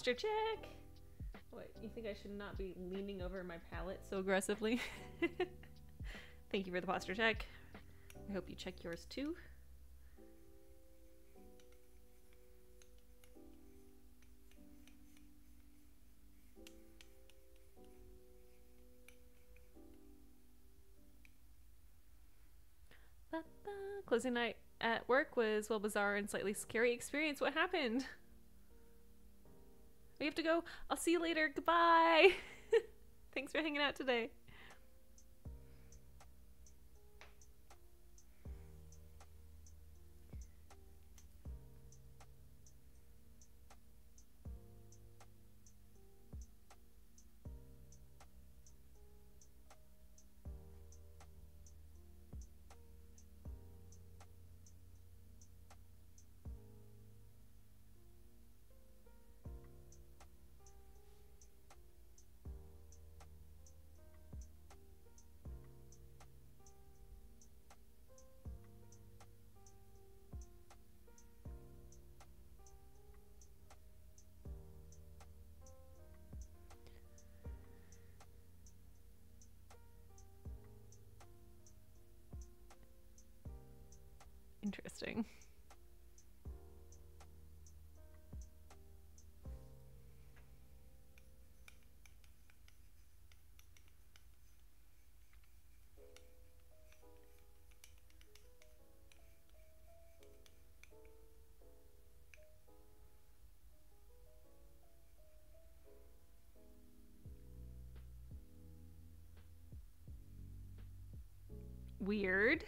Posture check. What, you think I should not be leaning over my palette so aggressively? [laughs] Thank you for the posture check. I hope you check yours too. Ba-ba. Closing night at work was well bizarre and slightly scary experience. What happened? We have to go. I'll see you later. Goodbye. [laughs] Thanks for hanging out today. Interesting. Weird.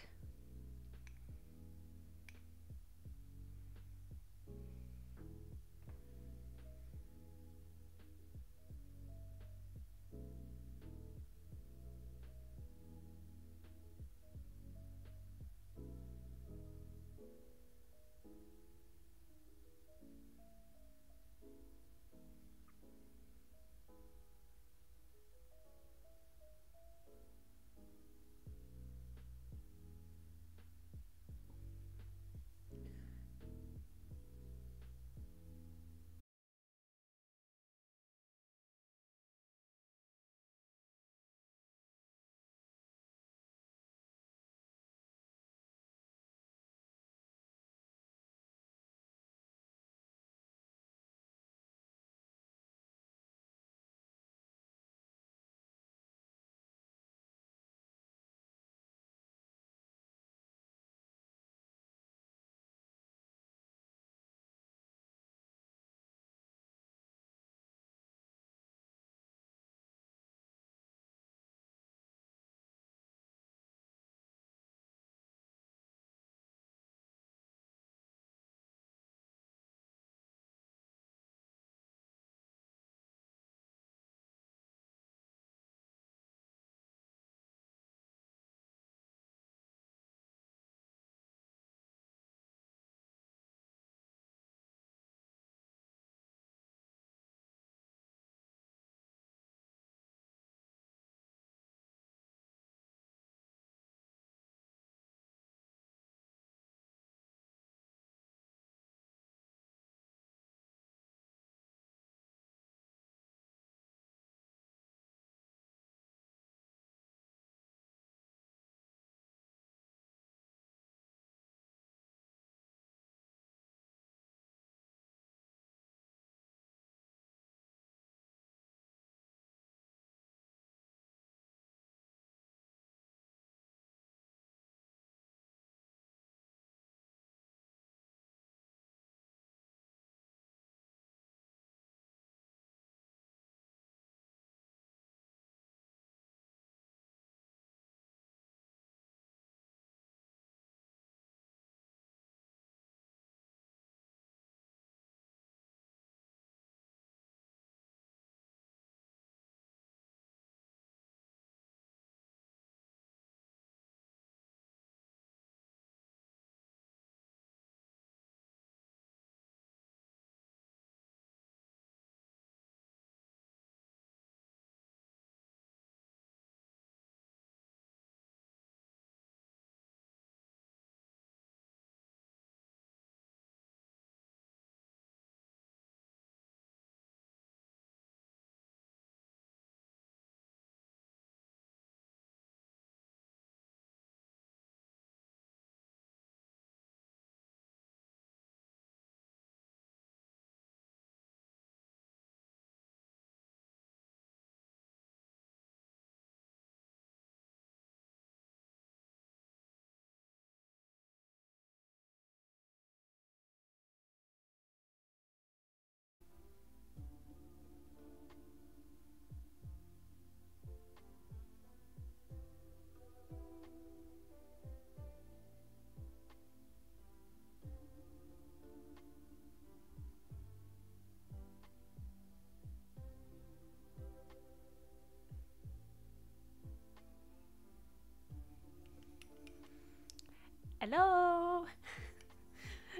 Hello.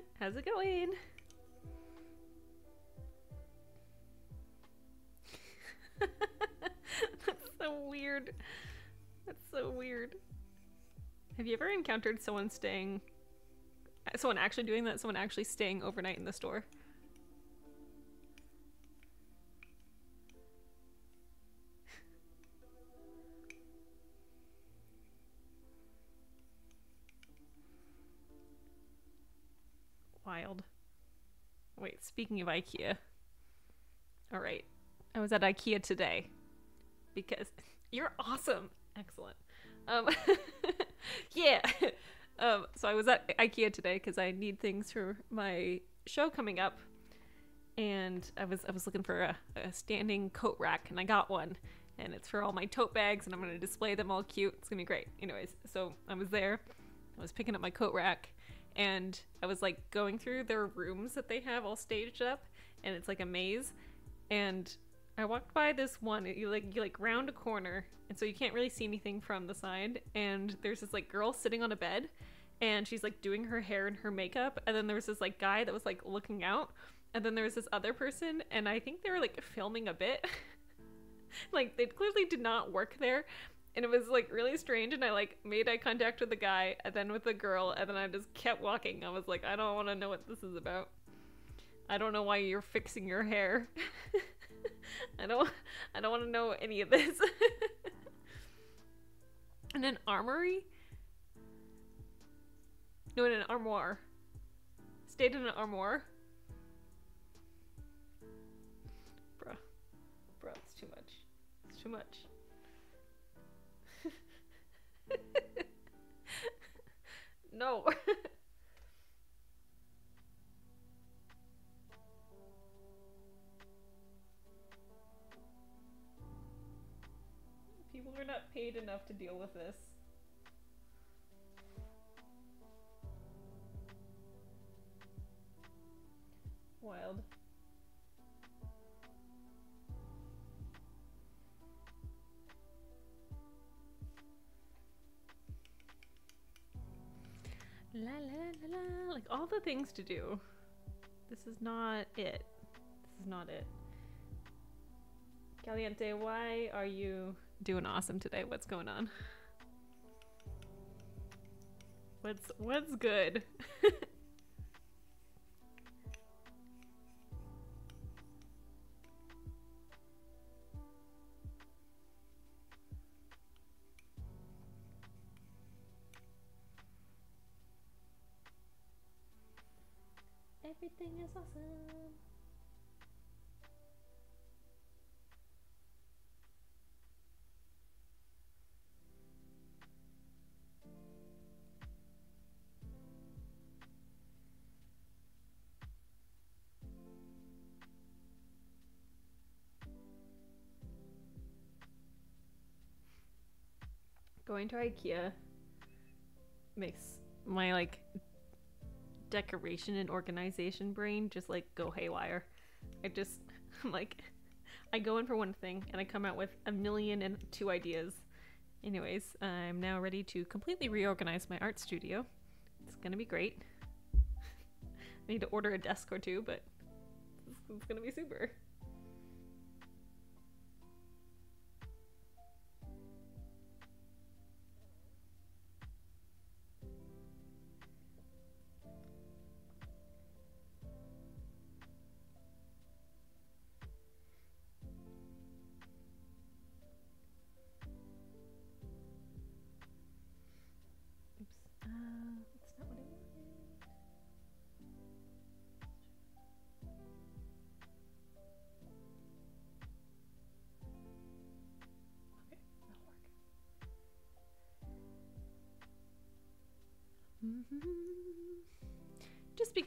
[laughs] How's it going? [laughs] That's so weird. That's so weird. Have you ever encountered someone staying someone actually doing that, someone actually staying overnight in the store? [laughs] Wild. Wait, speaking of IKEA. All right. I was at IKEA today because [laughs] you're awesome. Excellent. Um [laughs] yeah. [laughs] Um so I was at IKEA today cuz I need things for my show coming up. And I was I was looking for a, a standing coat rack and I got one and it's for all my tote bags and I'm going to display them all cute. It's to be great. Anyways, so I was there. I was picking up my coat rack and I was like going through their rooms that they have all staged up, and it's like a maze. And I walked by this one. You like you like round a corner, and so you can't really see anything from the side. And there's this like girl sitting on a bed, and she's like doing her hair and her makeup. And then there was this like guy that was like looking out, and then there was this other person, and I think they were like filming a bit. [laughs] like they clearly did not work there and it was like really strange and i like made eye contact with the guy and then with the girl and then i just kept walking i was like i don't want to know what this is about i don't know why you're fixing your hair [laughs] [laughs] i don't i don't want to know any of this. [laughs] And an armory? No in an armoire. Stayed in an armoire. Bruh. Bruh it's too much. It's too much. [laughs] No. Are not paid enough to deal with this. Wild. La la la la, like all the things to do. This is not it. This is not it. Caliente, why are you doing awesome today? What's going on? What's what's good? [laughs] Going to IKEA makes my like decoration and organization brain just like go haywire. I just I'm [laughs] like I go in for one thing and I come out with a million and two ideas. Anyways, I'm now ready to completely reorganize my art studio. It's gonna be great. [laughs] I need to order a desk or two, but [laughs] it's, gonna be super.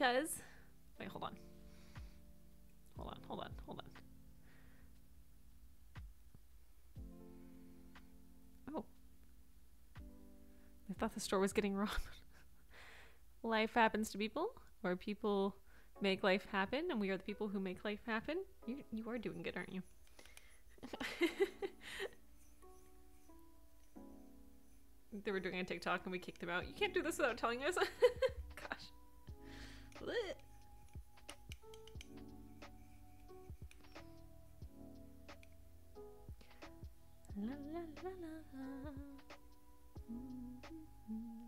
Wait, hold on. Hold on, hold on, hold on. Oh. I thought the store was getting [laughs] robbed. life happens to people, or people make life happen, and we are the people who make life happen. You, you are doing good, aren't you? [laughs] they were doing a TikTok and we kicked them out. You can't do this without telling us. [laughs] Blech. La la la la. Mm-hmm. Okay,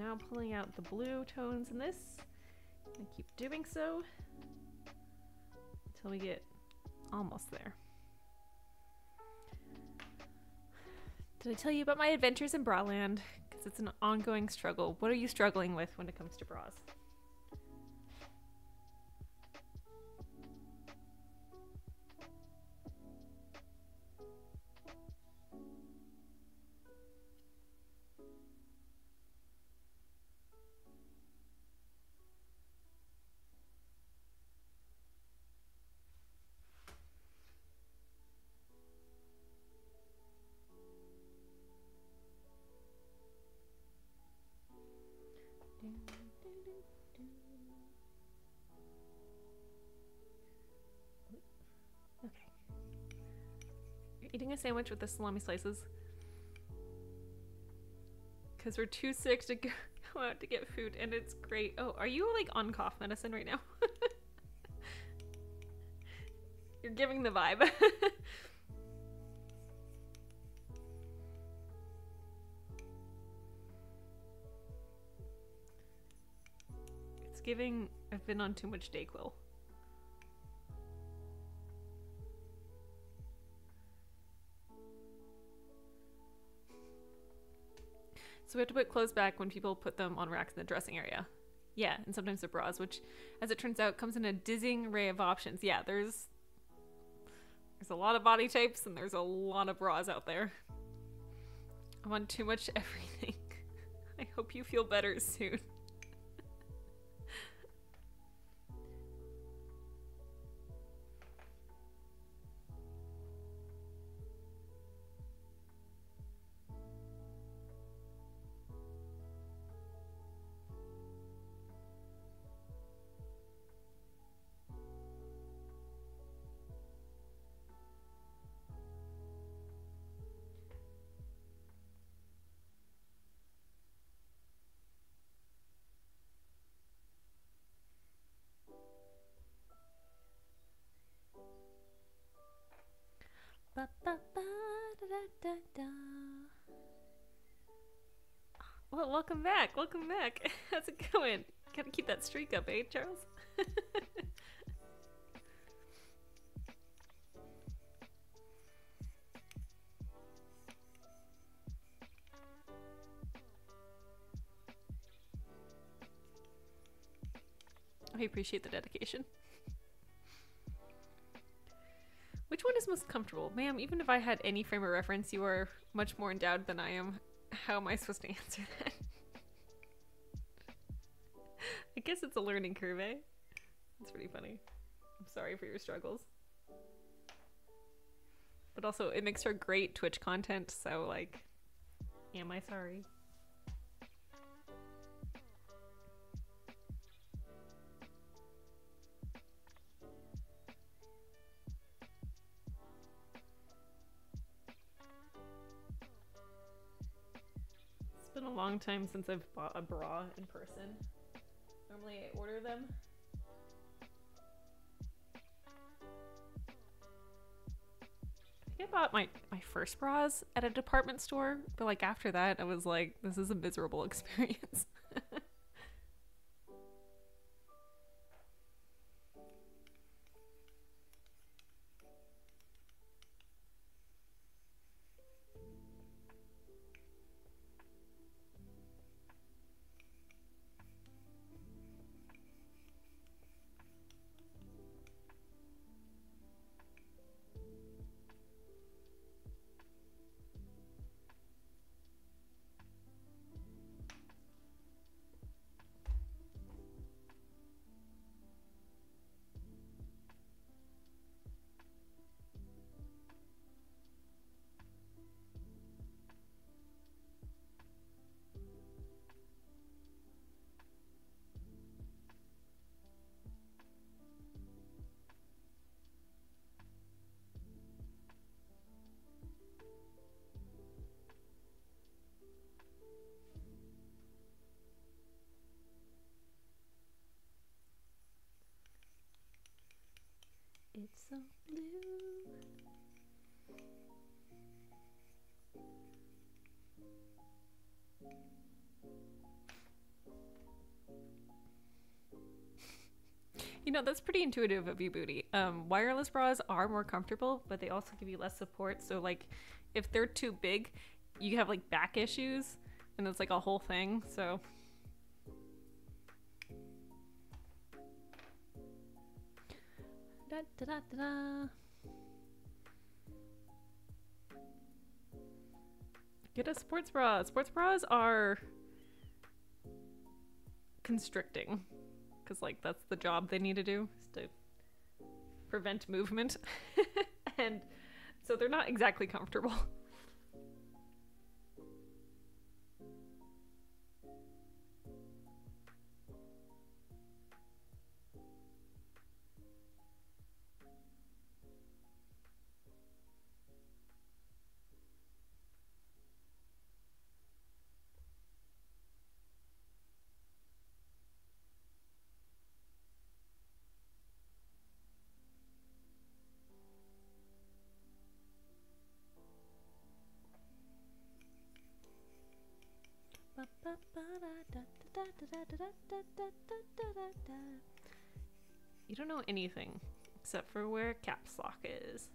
now pulling out the blue tones in this. And keep doing so until we get almost there. Did I tell you about my adventures in Braland? Because it's an ongoing struggle. What are you struggling with when it comes to bras? Sandwich with the salami slices. Because we're too sick to [laughs] go out to get food, and it's great. Oh, are you like on cough medicine right now? [laughs] You're giving the vibe. [laughs] it's giving. I've been on too much Dayquil. So we have to put clothes back when people put them on racks in the dressing area. Yeah, and sometimes they're bras, which, as it turns out, comes in a dizzying array of options. Yeah, there's there's a lot of body types and there's a lot of bras out there. I want too much [laughs] everything. I hope you feel better soon. Welcome back. Welcome back. [laughs] How's it going? Gotta keep that streak up, eh, Charles? [laughs] I appreciate the dedication. Which one is most comfortable? Ma'am, even if I had any frame of reference, you are much more endowed than I am. How am I supposed to [laughs] answer that? I guess it's a learning curve, eh? It's pretty funny. I'm sorry for your struggles. But also, it makes for great Twitch content, so, like, am I sorry? It's been a long time since I've bought a bra in person. I order them. I think I bought my, my first bras at a department store, but like after that I was like, this is a miserable [laughs] experience. Know, that's pretty intuitive of you, Booty. Um, wireless bras are more comfortable, but they also give you less support. So, like, if they're too big, you have like back issues, and it's like a whole thing. So, da, da, da. Get a sports bra. Sports bras are constricting because like that's the job they need to do is to prevent movement. [laughs] And so they're not exactly comfortable you don't know anything except for where caps lock is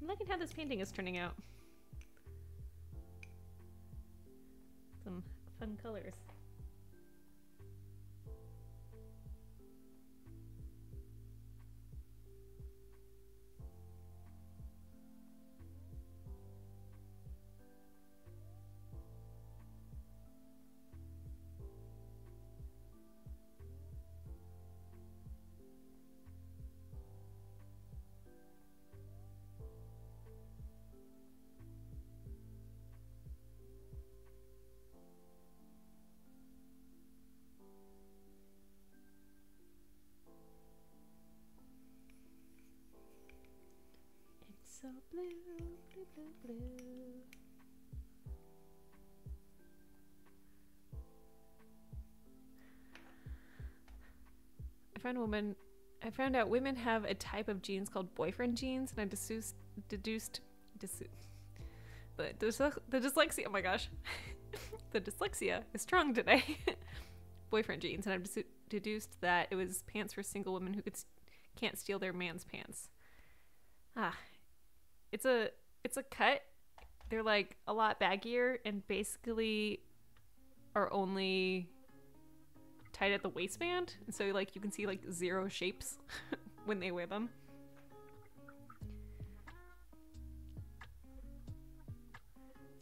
I'm liking how this painting is turning out. Some fun colors. Blue, blue, blue, blue. I found a woman. I found out women have a type of jeans called boyfriend jeans, and I deduced, deduced, deduced the, dys- the dyslexia. Oh my gosh, [laughs] the dyslexia is strong today. [laughs] boyfriend jeans, and I've deduced that it was pants for single women who could can't steal their man's pants. Ah, it's a it's a cut. They're like a lot baggier and basically are only tied at the waistband, and so like you can see like zero shapes [laughs] when they wear them.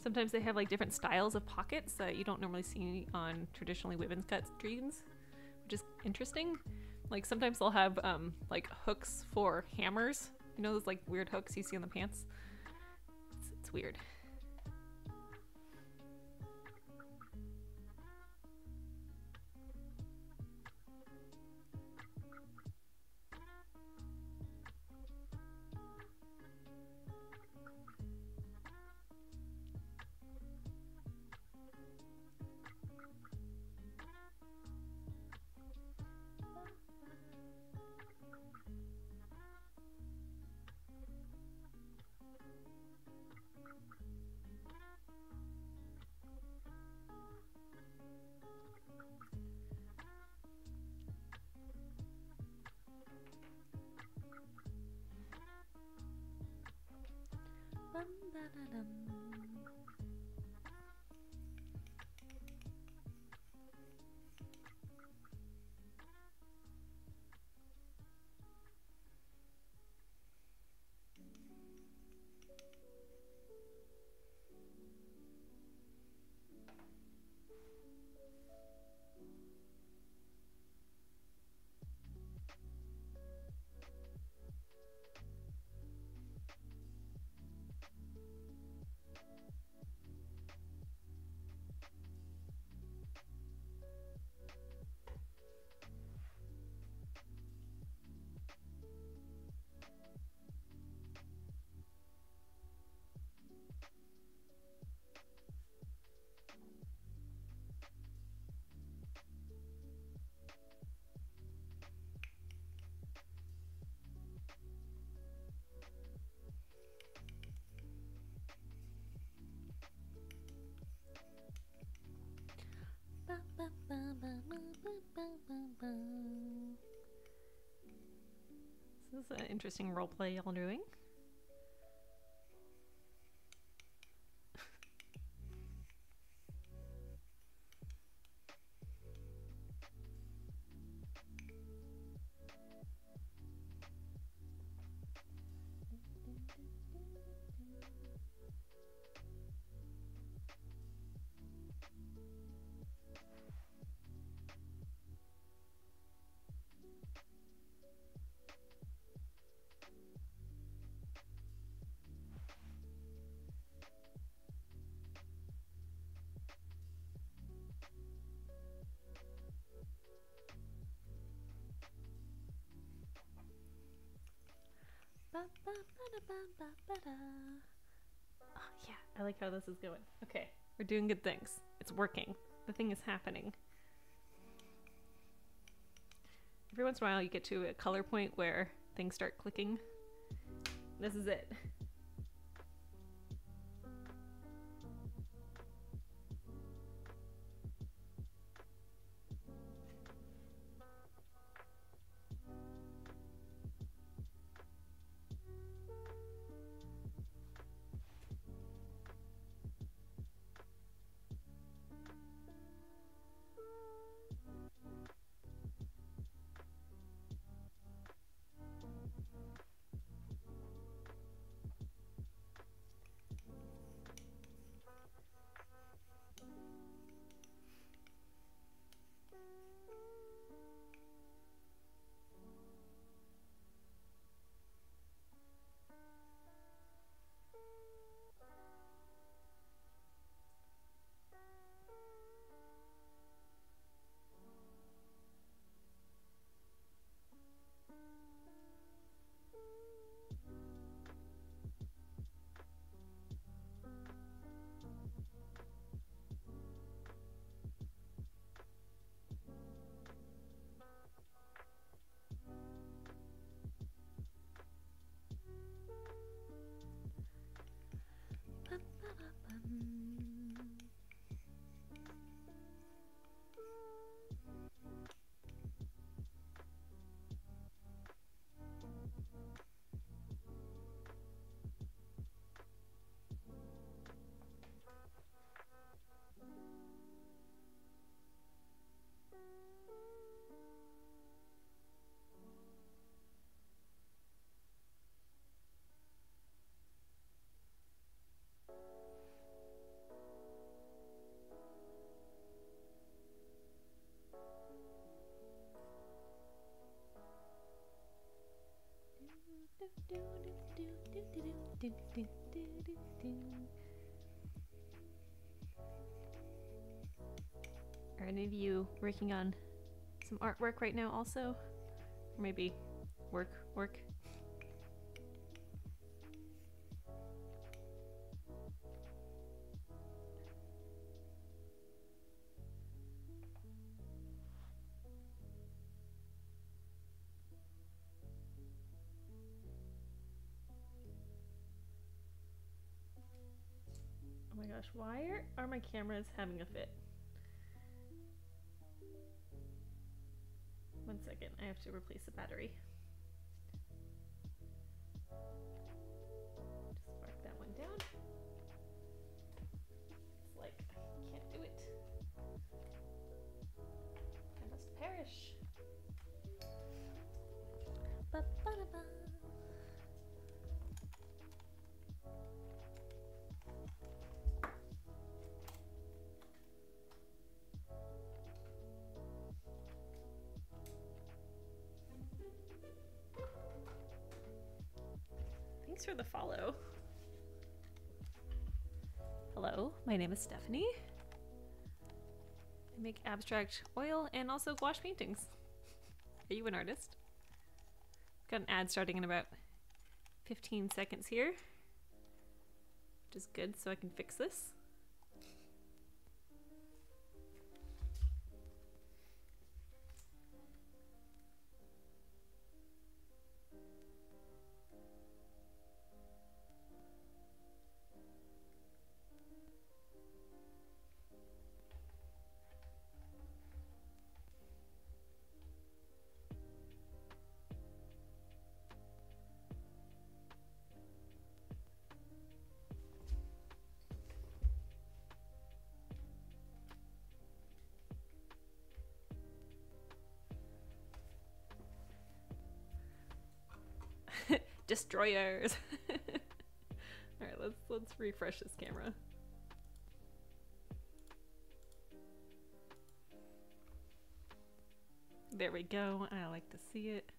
Sometimes they have like different styles of pockets that you don't normally see on traditionally women's cut jeans, which is interesting. Like sometimes they'll have um, like hooks for hammers. You know those like weird hooks you see on the pants. It's, it's weird. Bum, ba-da-dum. interesting roleplay an interesting role play y'all doing. Oh, yeah, I like how this is going. Okay, we're doing good things. It's working. The thing is happening. Every once in a while, you get to a color point where things start clicking. This is it. Are any of you working on some artwork right now also? Or maybe work, work? Why are, are my cameras having a fit? One second, I have to replace the battery. For the follow. Hello, my name is Stephanie. I make abstract oil and also gouache paintings. Are you an artist? Got an ad starting in about 15 seconds here, which is good so I can fix this. Destroyers. [laughs] All right, let's let's refresh this camera. There we go. I like to see it.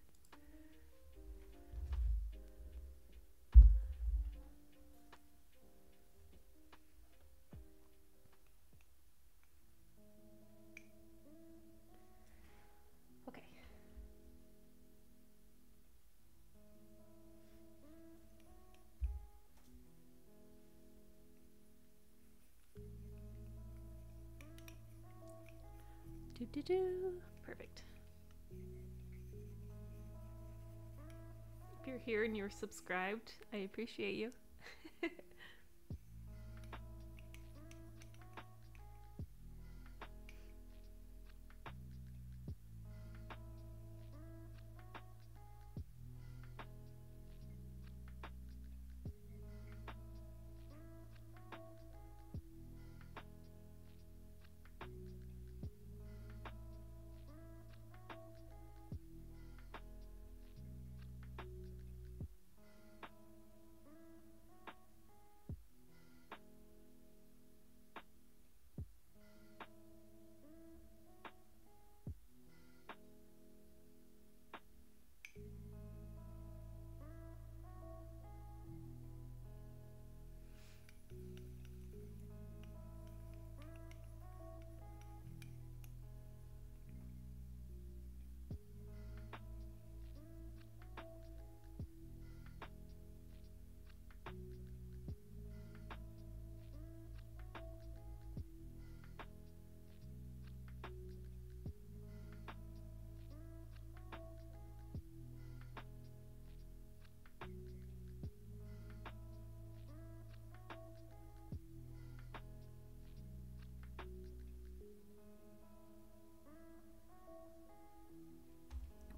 Do. Perfect. If you're here and you're subscribed, I appreciate you.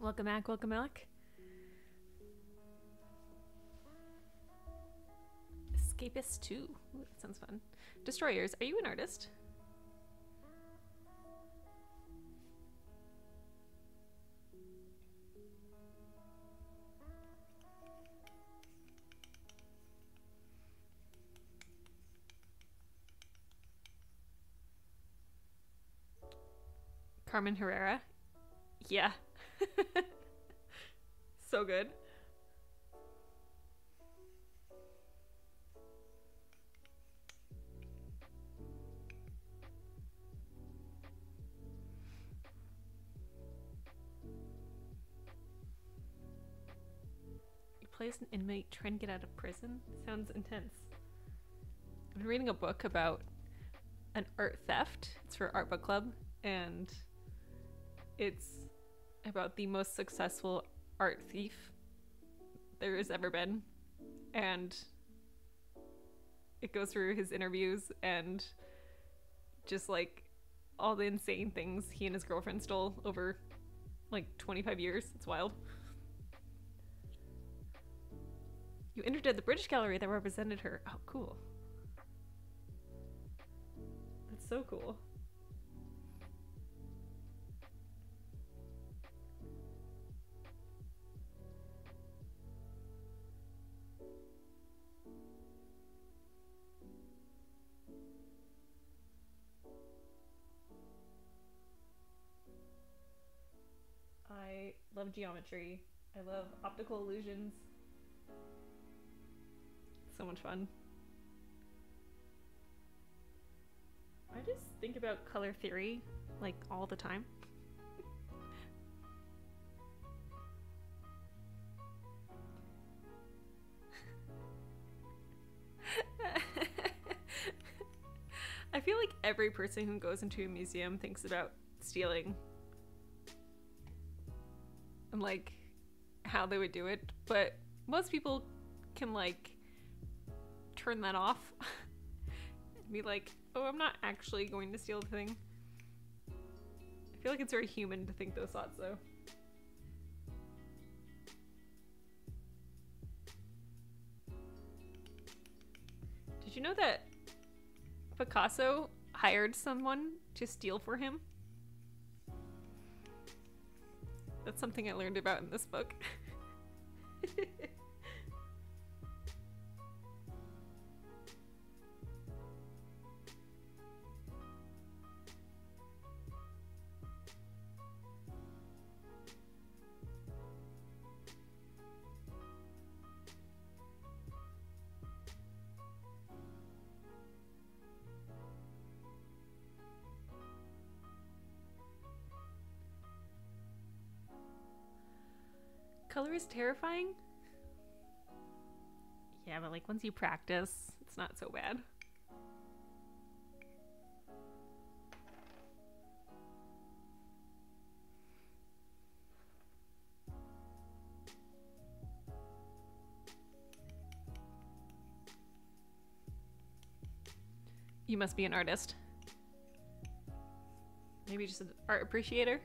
Welcome back, welcome back. Escapist 2. Ooh, that sounds fun. Destroyers, are you an artist? Carmen Herrera? Yeah. [laughs] so good. You play as an inmate trying to get out of prison? Sounds intense. I've been reading a book about an art theft. It's for Art Book Club, and it's about the most successful art thief there has ever been. And it goes through his interviews and just like all the insane things he and his girlfriend stole over like 25 years. It's wild. You entered the British Gallery that represented her. Oh, cool. That's so cool. I love geometry. I love optical illusions. So much fun. I just think about color theory like all the time. [laughs] I feel like every person who goes into a museum thinks about stealing and like how they would do it, but most people can like turn that off [laughs] and be like, "Oh, I'm not actually going to steal the thing." I feel like it's very human to think those thoughts though. Did you know that Picasso hired someone to steal for him? That's something I learned about in this book. [laughs] is terrifying. Yeah, but like once you practice, it's not so bad. You must be an artist. Maybe just an art appreciator.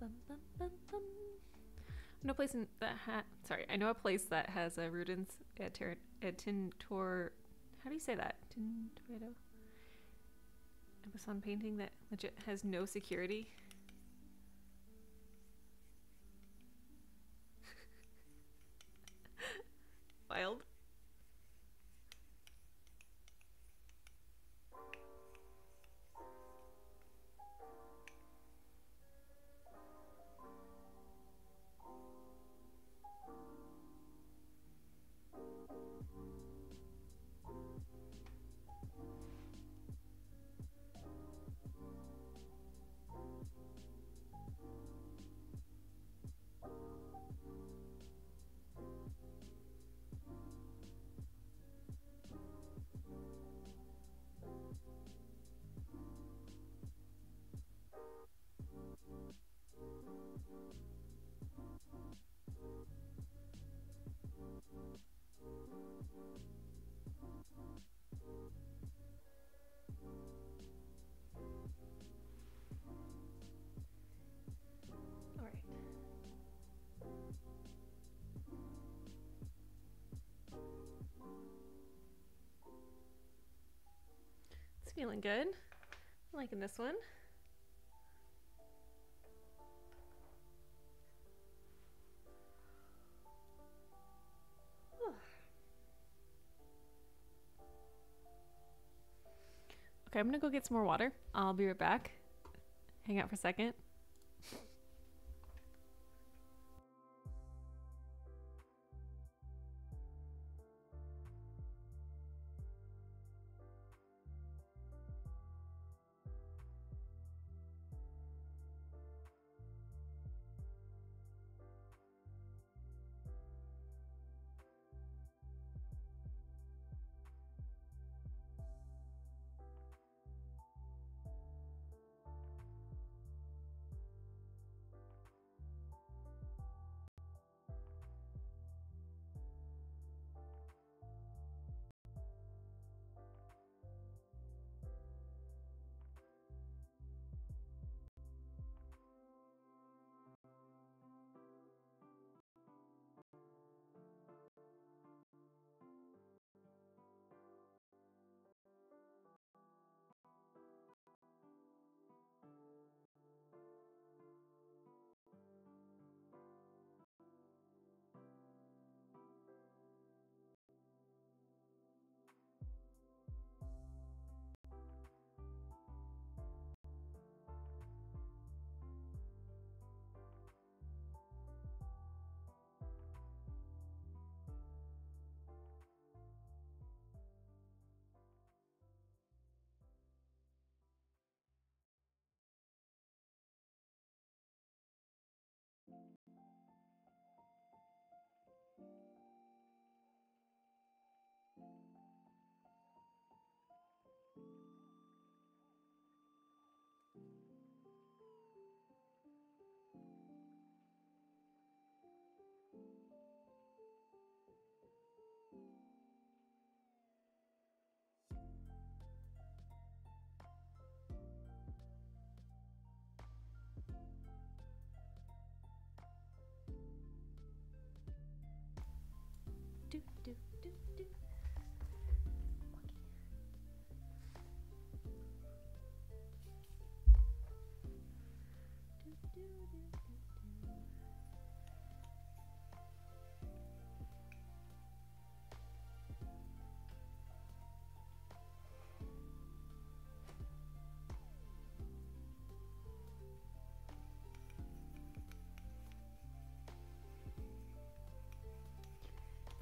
Bum, bum, bum, bum. I know a place that ha- sorry, I know a place that has a Rudens eter- Tintor. How do you say that? Tintoretto. Amazon painting that legit has no security. Feeling good. Liking this one. [sighs] Okay, I'm gonna go get some more water. I'll be right back. Hang out for a second.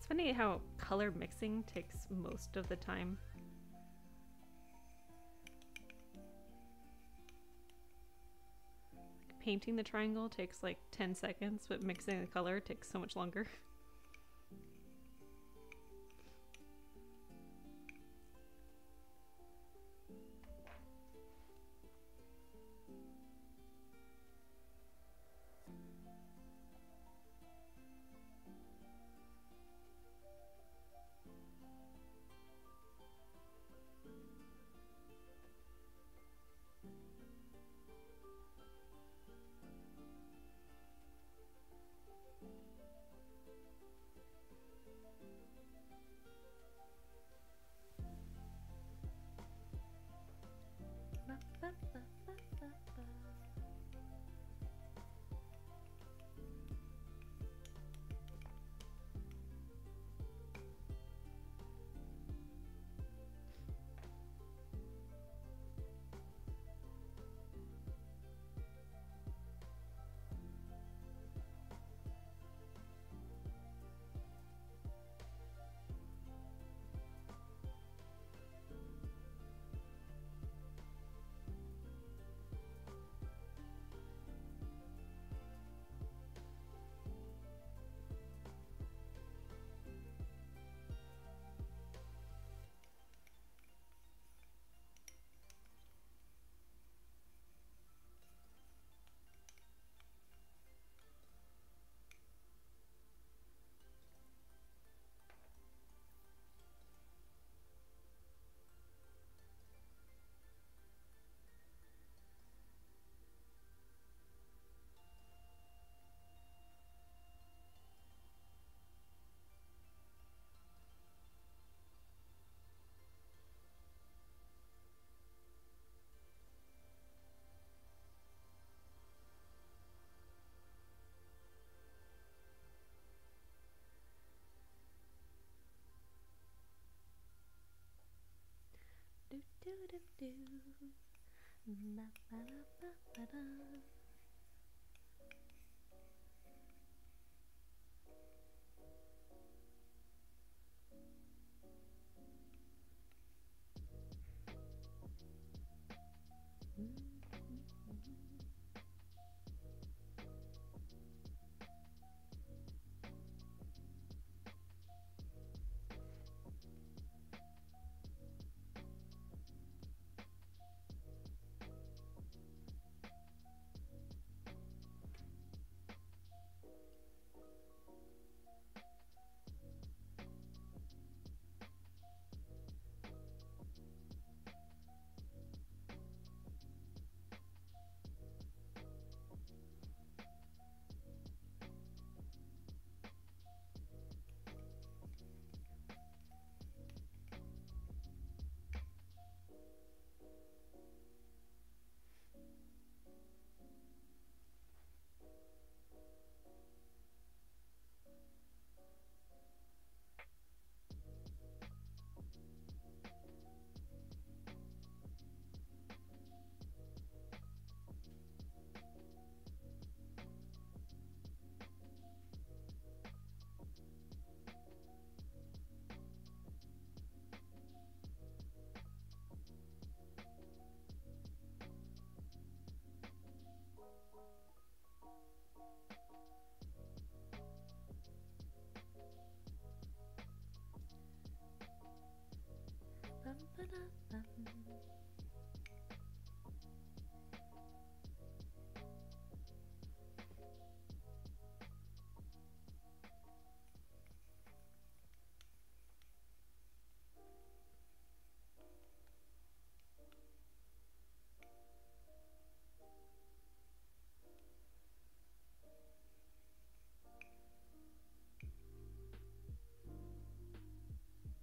Funny how color mixing takes most of the time. Painting the triangle takes like 10 seconds, but mixing the color takes so much longer. [laughs] do. Ba, ba, ba, ba, da. Ba,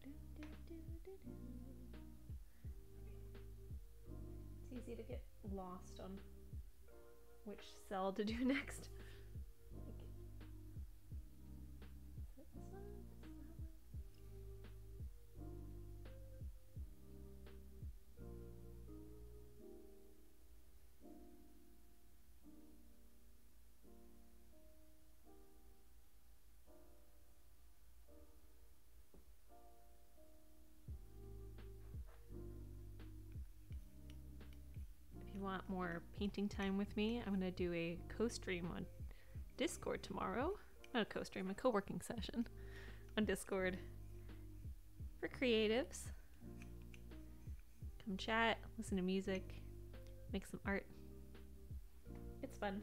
Do, do, do, do, do. Easy to get lost on which cell to do [laughs] next. Want more painting time with me, I'm going to do a co stream on Discord tomorrow. Not a co stream, a co working session on Discord for creatives. Come chat, listen to music, make some art. It's fun.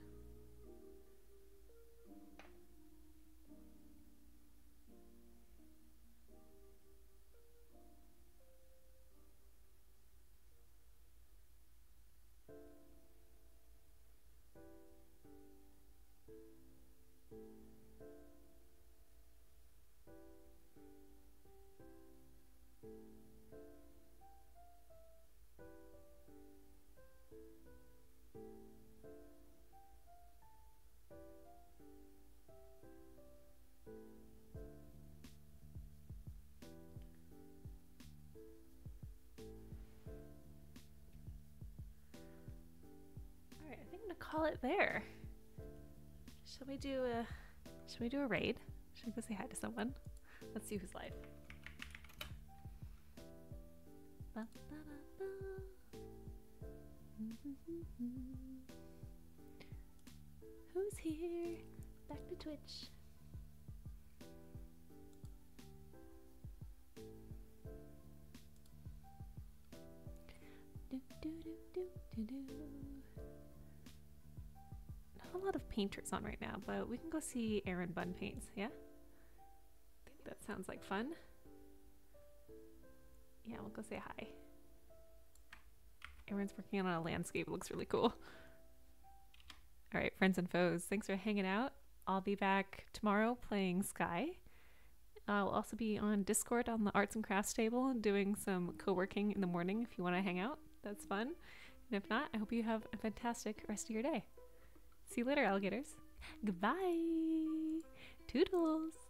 There. Shall we do a? Shall we do a raid? Should we go say hi to someone? Let's see who's live. Ba, ba, ba. Who's here? Back to Twitch. Do, do, do, do, do, do. A lot of painters on right now, but we can go see Aaron Bun paints, yeah? I think that sounds like fun. Yeah, we'll go say hi. Aaron's working on a landscape. It looks really cool. All right, friends and foes, thanks for hanging out. I'll be back tomorrow playing Sky. I'll also be on Discord on the arts and crafts table doing some co working in the morning if you want to hang out. That's fun. And if not, I hope you have a fantastic rest of your day. See you later, alligators. Goodbye. Toodles.